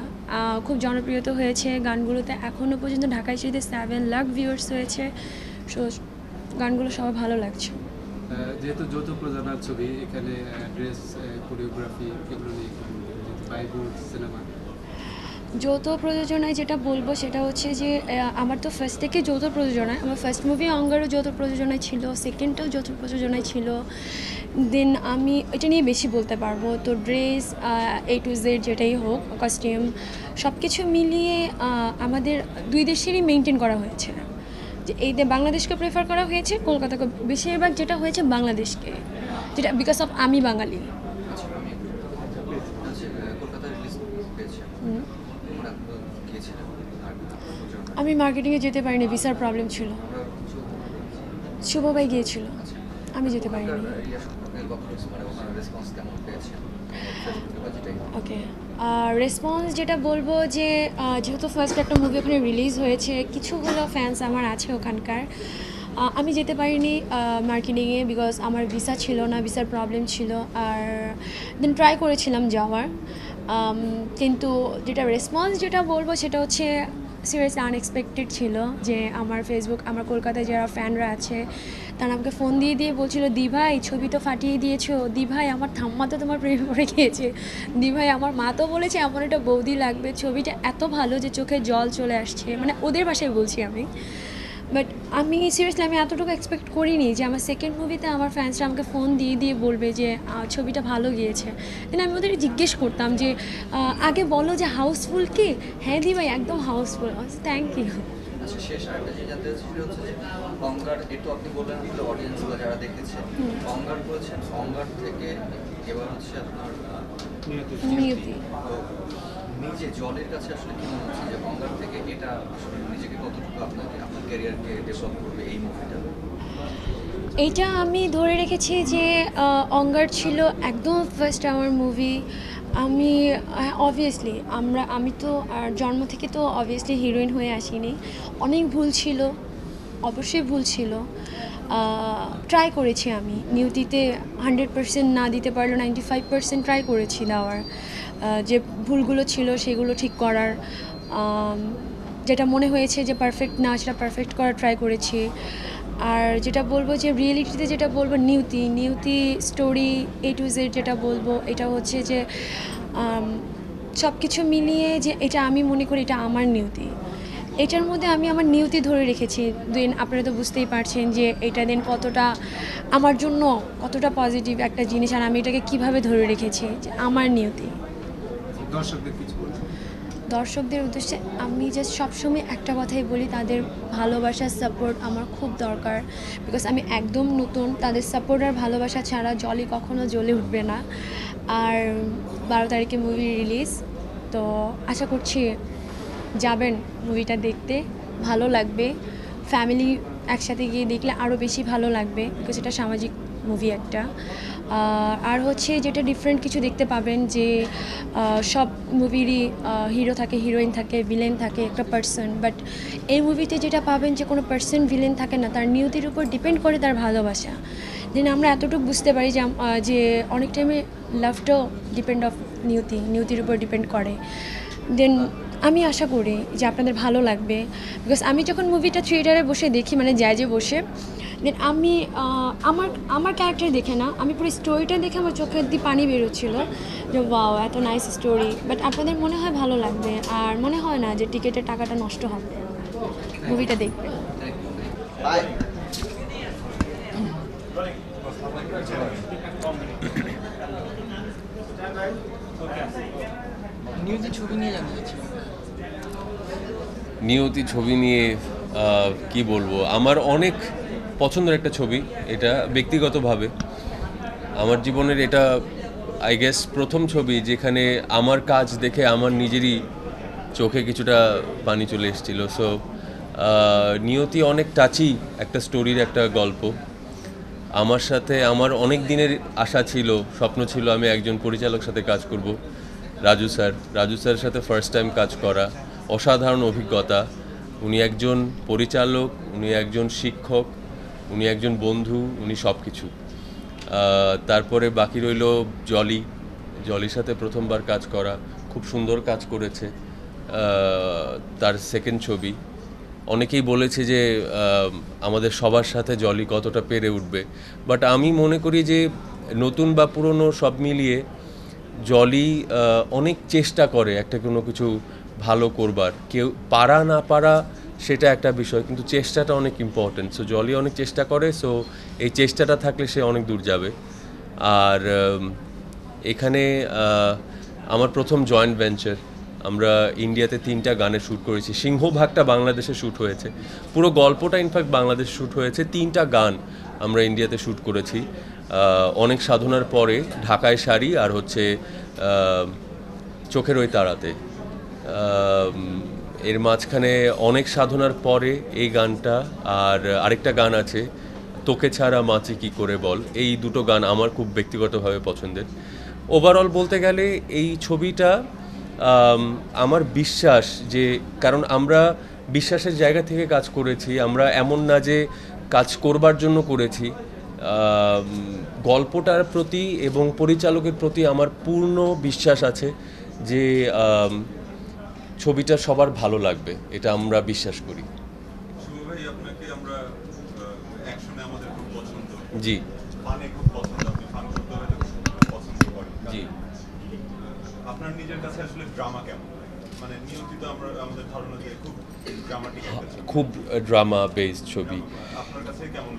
খুব জনপ্রিয় তো হয়েছে গানগুলোতে। এখনও পর্যন্ত ঢাকায় সিটিতে সেভেন লাখ ভিউয়ার্স হয়েছে। সো গানগুলো সবার ভালো লাগছে। যেহেতু যৌথ প্রযোজনার ছবি, এখানে ড্রেস কোরিওগ্রাফি এগুলো নিয়ে সিনেমা। যৌথ প্রযোজনায় যেটা বলব সেটা হচ্ছে যে আমার তো ফার্স্ট থেকে যৌথ প্রযোজনায়, আমার ফার্স্ট মুভি অঙ্গারও যৌথ প্রযোজনায় ছিল সেকেন্ডটাও যৌথ প্রযোজনায় ছিল। দেন আমি এটা নিয়ে বেশি বলতে পারব, তো ড্রেস এ টু জেড যেটাই হোক কস্টিউম সব কিছু মিলিয়ে আমাদের দুই দেশেরই মেনটেন করা হয়েছে। যে এই যে বাংলাদেশকে প্রেফার করা হয়েছে, কলকাতাকে বেশিরভাগ যেটা হয়েছে বাংলাদেশকে। যেটা বিকজ অফ আমি বাঙালি। আমি মার্কেটিংয়ে যেতে পারিনি ভিসার প্রবলেম ছিল। শুভ ভাই গিয়েছিল, আমি যেতে পারিনি। ওকে রেসপন্স যেটা বলব যে যেহেতু ফার্স্ট একটা মুভি ওখানে রিলিজ হয়েছে, কিছু হলো ফ্যান্স আমার আছে ওখানকার। আমি যেতে পারিনি মার্কেটিংয়ে বিকজ আমার ভিসা ছিল না ভিসার প্রবলেম ছিল। আর দেন ট্রাই করেছিলাম যাওয়ার। কিন্তু যেটা রেসপন্স যেটা বলব সেটা হচ্ছে সিরিয়াসলি আনএক্সপেক্টেড ছিল যে আমার ফেসবুক আমার কলকাতায় যারা ফ্যানরা আছে তারা আমাকে ফোন দিয়ে দিয়ে বলছিল দি ভাই ছবি তো ফাটিয়ে দিয়েছ। দি ভাই আমার ঠাম্মা তো তোমার প্রেমে পড়ে গিয়েছে। দি ভাই আমার মা তো বলেছে এমন একটা বৌদি লাগবে। ছবিটা এত ভালো যে চোখে জল চলে আসছে। মানে ওদের বাসায় বলছি আমি। বাট আমি সিরিয়াসলি আমি এতটুকু এক্সপেক্ট করিনি যে আমার সেকেন্ড মুভিতে আমার ফ্যান্সরা আমাকে ফোন দিয়ে দিয়ে বলবে যে ছবিটা ভালো গিয়েছে। দেন আমি ওদের জিজ্ঞেস করতাম যে আগে বলো যে হাউসফুল কি? হ্যাঁ দি ভাই একদম হাউসফুল থ্যাংক ইউ অঙ্গার একটু আপনি বললেন যে অডিয়েন্স বা যারা দেখেছে অঙ্গার করেছেন অঙ্গার থেকে এবার হচ্ছে আপনার নিয়তি। নিজে জলের কাছে আসলে কি মনে হচ্ছে যে অঙ্গার থেকে এটা আসলে নিজেকে কতটুকু আপনাকে আপনার ক্যারিয়ারকে ডেভেলপ করবে এই মুভিটা? এইটা আমি ধরে রেখেছি যে অঙ্গার ছিল একদম ফার্স্ট আমার মুভি আমি অবভিয়াসলি আমরা আমি তো আর জন্ম থেকে তো অবভিয়াসলি হিরোইন হয়ে আসিনি। অনেক ভুল ছিল। অবশ্যই ভুল ছিল। ট্রাই করেছি আমি। নিউতিতে হান্ড্রেড পার্সেন্ট না দিতে পারলেও নাইনটি ফাইভ পার্সেন্ট ট্রাই করেছি দেওয়ার। যে ভুলগুলো ছিল সেগুলো ঠিক করার। যেটা মনে হয়েছে যে পারফেক্ট না, সেটা পারফেক্ট করার ট্রাই করেছি। আর যেটা বলব যে রিয়েলিটিতে যেটা বলব, Niyoti. Niyoti story A to Z যেটা বলব, এটা হচ্ছে যে সব কিছু মিলিয়ে যে এটা আমি মনে করি এটা আমার নিউতি। এটার মধ্যে আমি আমার নিয়তি ধরে রেখেছি। দিন আপনারা তো বুঝতেই পারছেন যে এটা দিন কতটা আমার জন্য কতটা পজিটিভ একটা জিনিস আর আমি এটাকে কীভাবে ধরে রেখেছি? যে আমার নিয়তি। দর্শকদের কিছু দর্শকদের উদ্দেশ্যে আমি জাস্ট সবসময় একটা কথাই বলি তাদের ভালোবাসার সাপোর্ট আমার খুব দরকার। বিকজ আমি একদম নতুন তাদের সাপোর্ট আর ভালোবাসা ছাড়া জলই কখনো জ্বলে উঠবে না। আর বারো তারিখে মুভি রিলিজ তো আশা করছি যাবেন মুভিটা দেখতে, ভালো লাগবে। ফ্যামিলি একসাথে গিয়ে দেখলে আরও বেশি ভালো লাগবে বিকজ এটা সামাজিক মুভি একটা। আর হচ্ছে যেটা ডিফারেন্ট কিছু দেখতে পাবেন যে সব মুভিরই হিরো থাকে হিরোইন থাকে ভিলেন থাকে একটা পার্সন বাট এই মুভিতে যেটা পাবেন যে কোনো পার্সন ভিলেন থাকে না, তার নিয়তির উপর ডিপেন্ড করে তার ভালোবাসা। দেন আমরা এতটুকু বুঝতে পারি যে যে অনেক টাইমে লাভটাও ডিপেন্ড অফ নিয়তি, নিয়তির উপর ডিপেন্ড করে। দেন আমি আশা করি যে আপনাদের ভালো লাগবে। বিকজ আমি যখন মুভিটা থিয়েটারে বসে দেখি মানে জায়জে বসে দেন আমি আমার আমার ক্যারেক্টার দেখে না, আমি পুরো স্টোরিটা দেখে আমার চোখের দিয়ে পানি বেরোচ্ছিল যে ওয়াও এত নাইস স্টোরি বাট আপনাদের মনে হয় ভালো লাগবে, আর মনে হয় না যে টিকিটের টাকাটা নষ্ট হবে। মুভিটা দেখবে। নিউজে ছবি নিয়ে জানতে নিয়তি ছবি নিয়ে কি বলব? আমার অনেক পছন্দের একটা ছবি, এটা ব্যক্তিগতভাবে। আমার জীবনের এটা আই গেস প্রথম ছবি যেখানে আমার কাজ দেখে আমার নিজেরই চোখে কিছুটা পানি চলে এসেছিল। সো নিয়তি অনেক টাচি একটা স্টোরির একটা গল্প। আমার সাথে, আমার অনেক দিনের আশা ছিল, স্বপ্ন ছিল আমি একজন পরিচালক সাথে কাজ করব। রাজু স্যার, রাজু স্যারের সাথে ফার্স্ট টাইম কাজ করা। অসাধারণ অভিজ্ঞতা। উনি একজন পরিচালক, উনি একজন শিক্ষক, উনি একজন বন্ধু, উনি সব কিছু তারপরে বাকি রইল জলি। জলির সাথে প্রথমবার কাজ করা। খুব সুন্দর কাজ করেছে। তার সেকেন্ড ছবি। অনেকেই বলেছে যে আমাদের সবার সাথে জলি কতটা পেরে উঠবে। বাট আমি মনে করি যে, নতুন বা পুরনো সব মিলিয়ে জলি অনেক চেষ্টা করে একটা কোনো কিছু ভালো করবার। কেউ পারা না পারা, সেটা একটা বিষয়, কিন্তু চেষ্টাটা অনেক ইম্পর্টেন্ট সো জলি অনেক চেষ্টা করে সো এই চেষ্টাটা থাকলে সে অনেক দূর যাবে। আর এখানে আমার প্রথম জয়েন্ট ভেঞ্চার আমরা ইন্ডিয়াতে তিনটা গানের শ্যুট করেছি। সিংহভাগটা বাংলাদেশে শ্যুট হয়েছে। পুরো গল্পটা ইনফ্যাক্ট বাংলাদেশ শ্যুট হয়েছে। তিনটা গান আমরা ইন্ডিয়াতে শ্যুট করেছি। অনেক সাধনার পরে ঢাকায় শাড়ি আর হচ্ছে চোখের ওই তারাতে। এর মাঝখানে অনেক সাধনার পরে এই গানটা আর আরেকটা গান আছে, তোকে ছাড়া মাছি কি করে বল? এই দুটো গান আমার খুব ব্যক্তিগতভাবে পছন্দের। ওভারঅল বলতে গেলে এই ছবিটা আমার বিশ্বাস যে, কারণ আমরা বিশ্বাসের জায়গা থেকে কাজ করেছি, আমরা এমন না যে কাজ করবার জন্য করেছি। গল্পটার প্রতি এবং পরিচালকের প্রতি আমার পূর্ণ বিশ্বাস আছে যে ছবিটা সবার ভালো লাগবে এটা আমরা বিশ্বাস করি। জি। খুব জি। আপনার নিজের কাছে আসলে ড্রামা কেমন? মানে খুব ছবি। ড্রামা বেসড ছবি।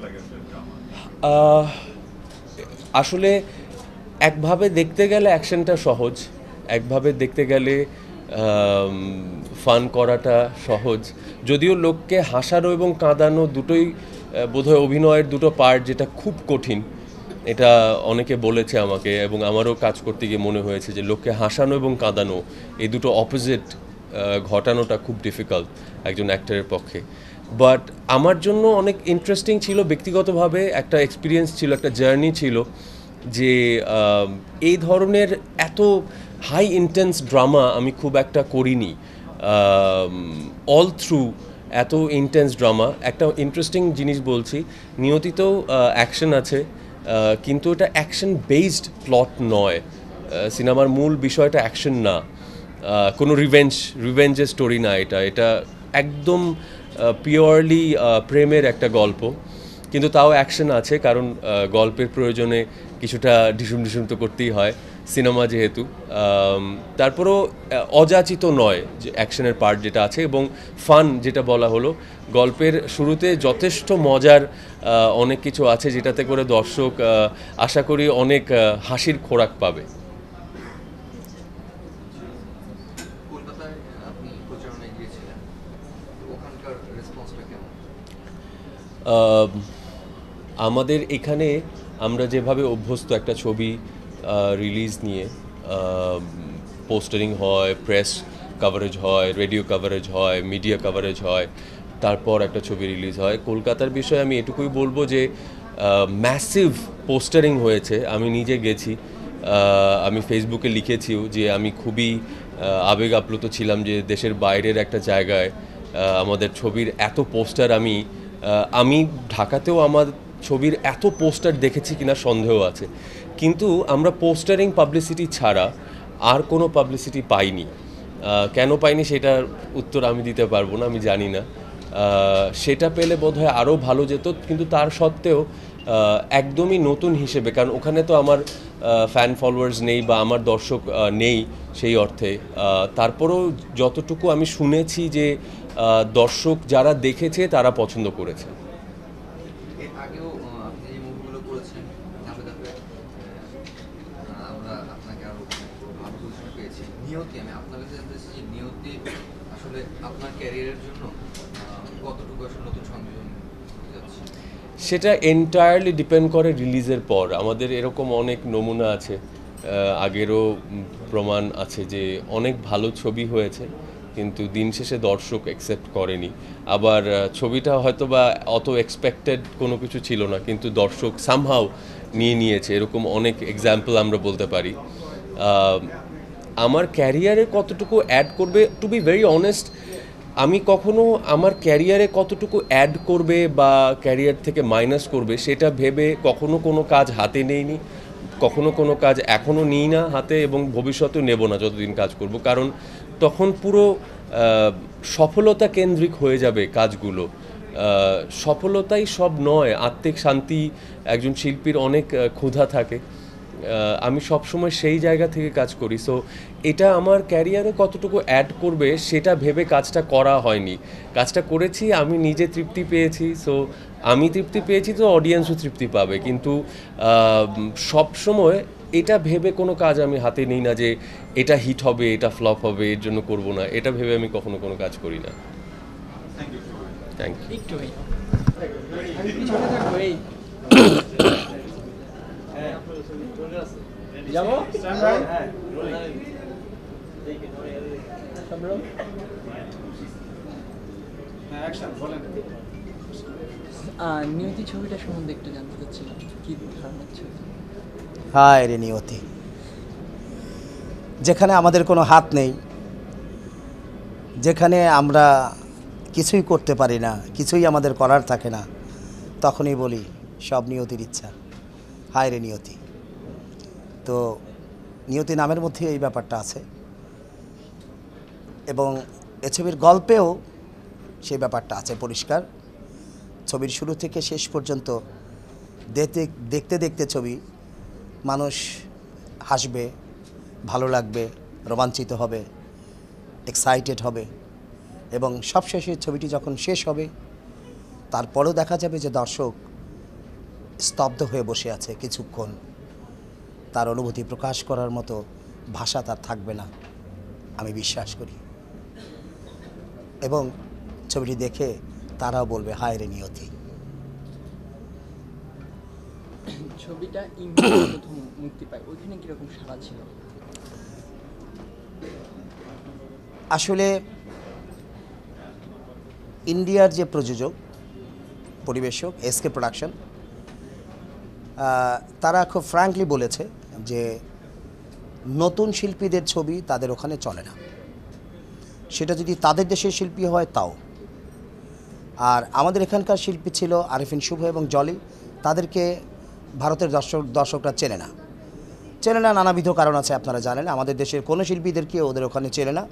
লাগে আসলে আসলে একভাবে দেখতে গেলে অ্যাকশনটা সহজ একভাবে দেখতে গেলে ফান করাটা সহজ। যদিও লোককে হাসানো এবং কাঁদানো দুটোই বোধহয় অভিনয়ের দুটো পার্ট যেটা খুব কঠিন, এটা অনেকে বলেছে আমাকে এবং আমারও কাজ করতে গিয়ে মনে হয়েছে যে লোককে হাসানো এবং কাঁদানো, এই দুটো অপোজিট ঘটানোটা খুব ডিফিকাল্ট একজন অ্যাক্টরের পক্ষে। বাট আমার জন্য অনেক ইন্টারেস্টিং ছিল, ব্যক্তিগতভাবে একটা এক্সপিরিয়েন্স ছিল, একটা জার্নি ছিল। যে এই ধরনের এত হাই ইন্টেন্স ড্রামা আমি খুব একটা করিনি। অল থ্রু এত ইন্টেন্স ড্রামা একটা ইন্টারেস্টিং জিনিস বলছি, নিয়তিতেও অ্যাকশন আছে কিন্তু এটা অ্যাকশন বেসড প্লট নয়। সিনেমার মূল বিষয়টা অ্যাকশন না। কোনো রিভেঞ্জ রিভেঞ্জের স্টোরি না এটা। এটা একদম পিওরলি প্রেমের একটা গল্প। কিন্তু তাও অ্যাকশন আছে, কারণ গল্পের প্রয়োজনে কিছুটা ঢিসুম ঢিসুম তো করতেই হয় সিনেমা যেহেতু। তারপরও অযাচিত নয় যে অ্যাকশনের পার্ট যেটা আছে এবং ফান যেটা বলা হলো গল্পের শুরুতে যথেষ্ট মজার অনেক কিছু আছে যেটাতে করে দর্শক আশা করি অনেক হাসির খোরাক পাবে। আমাদের এখানে আমরা যেভাবে অভ্যস্ত একটা ছবি রিলিজ নিয়ে পোস্টারিং হয় প্রেস কভারেজ হয় রেডিও কভারেজ হয় মিডিয়া কভারেজ হয়, তারপর একটা ছবি রিলিজ হয়। কলকাতার বিষয়ে আমি এটুকুই বলব যে ম্যাসিভ পোস্টারিং হয়েছে। আমি নিজে গেছি আমি ফেসবুকে লিখেছিও যে, আমি খুবই আবেগ আপ্লুত ছিলাম যে, দেশের বাইরের একটা জায়গায় আমাদের ছবির এত পোস্টার আমি আমি ঢাকাতেও আমার ছবির এত পোস্টার দেখেছি কিনা সন্দেহ আছে। কিন্তু আমরা পোস্টারিং পাবলিসিটি ছাড়া আর কোনো পাবলিসিটি পাইনি। কেন পাইনি সেটার উত্তর আমি দিতে পারব না, আমি জানি না। সেটা পেলে বোধহয় আরও ভালো যেত, কিন্তু তার সত্ত্বেও একদমই নতুন হিসেবে, কারণ ওখানে তো আমার ফ্যান ফলোয়ার্স নেই বা আমার দর্শক নেই সেই অর্থে। তারপরেও যতটুকু আমি শুনেছি যে দর্শক যারা দেখেছে তারা পছন্দ করেছে এর আগেও আহ, আপনি এই মুভিগুলো করেছেন ধাপে ধাপে আহ, আমরা আপনাকে আরও ভালো পজিশনে পেয়েছি নিয়তি আমি আপনার কাছে জানতে চাইছি যে নিয়তি আসলে আপনার ক্যারিয়ারের জন্য আহ, কতটুকু আসলে নতুন সংযোজন হতে যাচ্ছে সেটা এন্টায়ারলি ডিপেন্ড করে রিলিজের পর। আমাদের এরকম অনেক নমুনা আছে আগেরও প্রমাণ আছে যে অনেক ভালো ছবি হয়েছে, কিন্তু দিন শেষে দর্শক অ্যাকসেপ্ট করেনি। আবার ছবিটা হয়তো বা অত এক্সপেক্টেড কোনো কিছু ছিল না, কিন্তু দর্শক সামহাও নিয়ে নিয়েছে। এরকম অনেক এক্সাম্পল আমরা বলতে পারি। আমার ক্যারিয়ারে কতটুকু অ্যাড করবে? টু বি ভেরি অনেস্ট আমি কখনো আমার ক্যারিয়ারে কতটুকু অ্যাড করবে বা ক্যারিয়ার থেকে মাইনাস করবে সেটা ভেবে কখনো কোনো কাজ হাতে নেইনি। কখনো কোনো কাজ এখনও নিই না হাতে এবং ভবিষ্যতেও নেব না যতদিন কাজ করব। কারণ তখন পুরো সফলতা কেন্দ্রিক হয়ে যাবে কাজগুলো। সফলতাই সব নয়, আত্মিক শান্তি, একজন শিল্পীর অনেক ক্ষুধা থাকে। আমি সবসময় সেই জায়গা থেকে কাজ করি সো এটা আমার ক্যারিয়ারে কতটুকু অ্যাড করবে সেটা ভেবে কাজটা করা হয়নি কাজটা করেছি আমি নিজে তৃপ্তি পেয়েছি সো আমি তৃপ্তি পেয়েছি তো অডিয়েন্সও তৃপ্তি পাবে কিন্তু সব সময় এটা ভেবে কোনো কাজ আমি হাতে নিই না যে এটা হিট হবে এটা ফ্লপ হবে এর জন্য করব না এটা ভেবে আমি কখনো কোনো কাজ করি না থ্যাংক ইউ একটু এই পিছনে থাকো এই যাব? নিয়তি ছবিটা সম্বন্ধে একটু জানতে চাচ্ছিলাম। কি ধারণা ছবি হায় রে নিয়তি। যেখানে আমাদের কোনো হাত নেই যেখানে আমরা কিছুই করতে পারি না কিছুই আমাদের করার থাকে না তখনই বলি সব নিয়তির ইচ্ছা। হায় রে নিয়তি। তো নিয়তি নামের মধ্যে এই ব্যাপারটা আছে। এবং এ ছবির গল্পেও সেই ব্যাপারটা আছে পরিষ্কার। ছবির শুরু থেকে শেষ পর্যন্ত দেখতে দেখতে দেখতে ছবি, মানুষ হাসবে, ভালো লাগবে, রোমাঞ্চিত হবে এক্সাইটেড হবে এবং সবশেষে ছবিটি যখন শেষ হবে, তারপরেও দেখা যাবে যে দর্শক স্তব্ধ হয়ে বসে আছে কিছুক্ষণ। তার অনুভূতি প্রকাশ করার মতো ভাষা তার থাকবে না আমি বিশ্বাস করি। এবং ছবিটি দেখে তারাও বলবে হায় রে নিয়তি। ছবিটা প্রথম মুক্তি পায় ওইখানে কীরকম সাড়া ছিল? আসলে ইন্ডিয়ার যে প্রযোজক পরিবেশক এসকে প্রোডাকশন তারা খুব ফ্র্যাঙ্কলি বলেছে যে নতুন শিল্পীদের ছবি তাদের ওখানে চলে না। সেটা যদি তাদের দেশের শিল্পী হয়, তাও। আর আমাদের এখানকার শিল্পী ছিল আরিফিন শুভ এবং জলি। তাদেরকে ভারতের দর্শক, দর্শকরা চেনে না। চেনে না, নানাবিধ কারণ আছে, আপনারা জানেন। আমাদের দেশের কোনো শিল্পীদেরকে ওদের ওখানে চেনে না।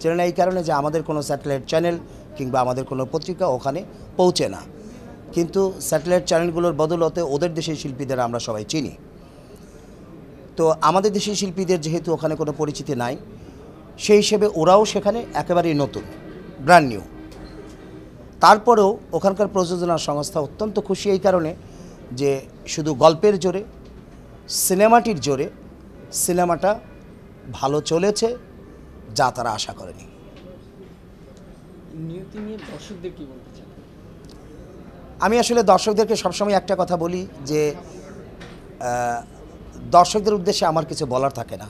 চেনে না এই কারণে যে আমাদের কোনো স্যাটেলাইট চ্যানেল কিংবা আমাদের কোনো পত্রিকা ওখানে পৌঁছে না। কিন্তু স্যাটেলাইট চ্যানেলগুলোর বদলতে ওদের দেশের শিল্পীদের আমরা সবাই চিনি। তো আমাদের দেশের শিল্পীদের যেহেতু ওখানে কোনো পরিচিতি নাই সেই হিসেবে ওরাও সেখানে একেবারেই নতুন ব্র্যান্ড নিউ তারপরেও ওখানকার প্রযোজনা সংস্থা অত্যন্ত খুশি এই কারণে যে শুধু গল্পের জোরে সিনেমাটির জোরে সিনেমাটা ভালো চলেছে যা তারা আশা করেনি। আমি আসলে দর্শকদেরকে সবসময় একটা কথা বলি যে দর্শকদের উদ্দেশ্যে আমার কিছু বলার থাকে না।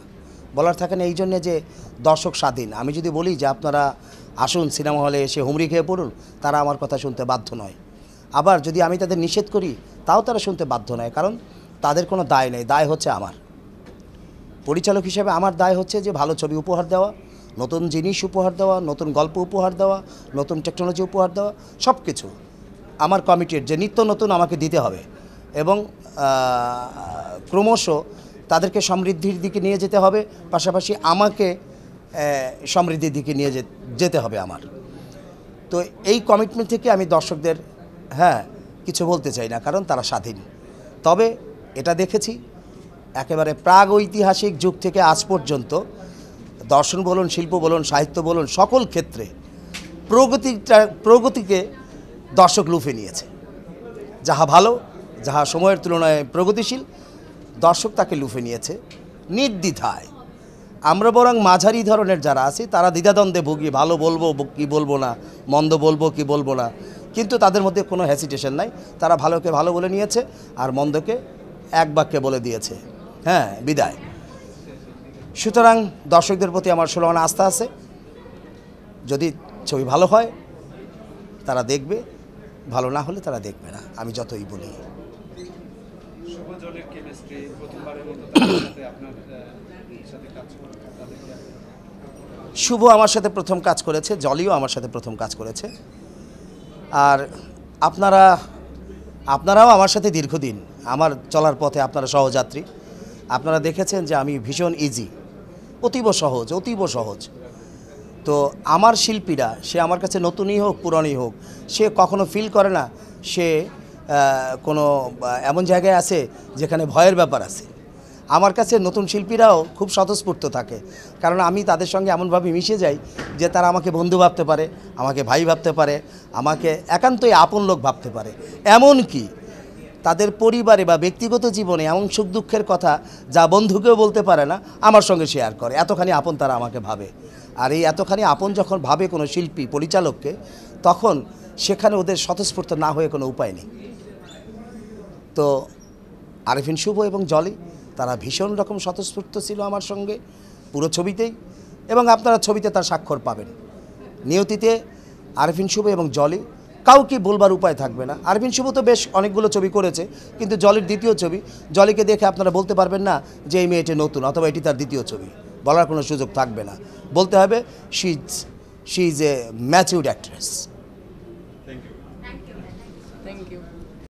বলার থাকে না এই জন্যে যে দর্শক স্বাধীন। আমি যদি বলি যে আপনারা আসুন সিনেমা হলে এসে হুমড়ি খেয়ে পড়ুন, তারা আমার কথা শুনতে বাধ্য নয়। আবার যদি আমি তাদের নিষেধ করি, তাও তারা শুনতে বাধ্য নয়, কারণ তাদের কোনো দায় নেই, দায় হচ্ছে আমার। পরিচালক হিসেবে আমার দায় হচ্ছে যে ভালো ছবি উপহার দেওয়া, নতুন জিনিস উপহার দেওয়া, নতুন গল্প উপহার দেওয়া, নতুন টেকনোলজি উপহার দেওয়া সব কিছু আমার কমিটির যে নিত্য নতুন আমাকে দিতে হবে এবং ক্রমশ তাদেরকে সমৃদ্ধির দিকে নিয়ে যেতে হবে, পাশাপাশি আমাকে সমৃদ্ধির দিকে নিয়ে যেতে হবে আমার। তো এই কমিটমেন্ট থেকে আমি দর্শকদের হ্যাঁ কিছু বলতে চাই না, কারণ তারা স্বাধীন। তবে এটা দেখেছি, একেবারে প্রাগ ঐতিহাসিক যুগ থেকে আজ পর্যন্ত, দর্শন বলুন, শিল্প বলুন, সাহিত্য বলুন, সকল ক্ষেত্রে প্রগতিটা, প্রগতিকে দর্শক লুফে নিয়েছে। যাহা ভালো যাহা সময়ের তুলনায় প্রগতিশীল, দর্শক তাকে লুফে নিয়েছে নির্দ্বিধায়। আমরা বরং মাঝারি ধরনের যারা আছি, তারা দ্বিধাদ্বন্দ্বে ভুগি, ভালো বলব, কি বলব না, মন্দ বলব, কি বলব না। কিন্তু তাদের মধ্যে কোনো হ্যাসিটেশন নাই। তারা ভালোকে ভালো বলে নিয়েছে আর মন্দকে এক বাক্যে বলে দিয়েছে। হ্যাঁ বিদায়। সুতরাং দর্শকদের প্রতি আমার ষোলো আনা আস্থা আছে। যদি ছবি ভালো হয়, তারা দেখবে, ভালো না হলে তারা দেখবে না। আমি যতই বলি। শুভ আমার সাথে প্রথম কাজ করেছে, জলিও আমার সাথে প্রথম কাজ করেছে। আর আপনারা, আপনারাও আমার সাথে দীর্ঘদিন, আমার চলার পথে আপনারা সহযাত্রী। আপনারা দেখেছেন যে আমি ভীষণ ইজি অতীব সহজ অতীব সহজ। তো আমার শিল্পীরা, সে আমার কাছে নতুনই হোক, পুরনই হোক, সে কখনো ফিল করে না, সে কোনো এমন জায়গায় আছে যেখানে ভয়ের ব্যাপার আছে। আমার কাছে নতুন শিল্পীরাও খুব স্বতঃস্ফূর্ত থাকে। কারণ আমি তাদের সঙ্গে এমনভাবে মিশে যাই যে তারা আমাকে বন্ধু ভাবতে পারে, আমাকে ভাই ভাবতে পারে, আমাকে একান্তই আপন লোক ভাবতে পারে। এমন কি তাদের পরিবারে বা ব্যক্তিগত জীবনে এমন সুখ দুঃখের কথা যা বন্ধুকেও বলতে পারে না, আমার সঙ্গে শেয়ার করে। এতখানি আপন তারা আমাকে ভাবে। আর এই এতখানি আপন যখন ভাবে কোনো শিল্পী, পরিচালককে, তখন সেখানে ওদের স্বতঃস্ফূর্ত না হয়ে কোনো উপায় নেই। তো আরিফিন শুভ এবং জলি, তারা ভীষণ রকম স্বতঃস্ফূর্ত ছিল আমার সঙ্গে পুরো ছবিতেই এবং আপনারা ছবিতে তার স্বাক্ষর পাবেন। নিয়তিতে আরফিন শুভ এবং জলি কাউকে বলবার উপায় থাকবে না। আরফিন শুভ তো বেশ অনেকগুলো ছবি করেছে, কিন্তু জলির দ্বিতীয় ছবি, জলিকে দেখে আপনারা বলতে পারবেন না যে এই মেয়েটি নতুন, অথবা এটি তার দ্বিতীয় ছবি। বলার কোনো সুযোগ থাকবে না। বলতে হবে she is she is a matured actress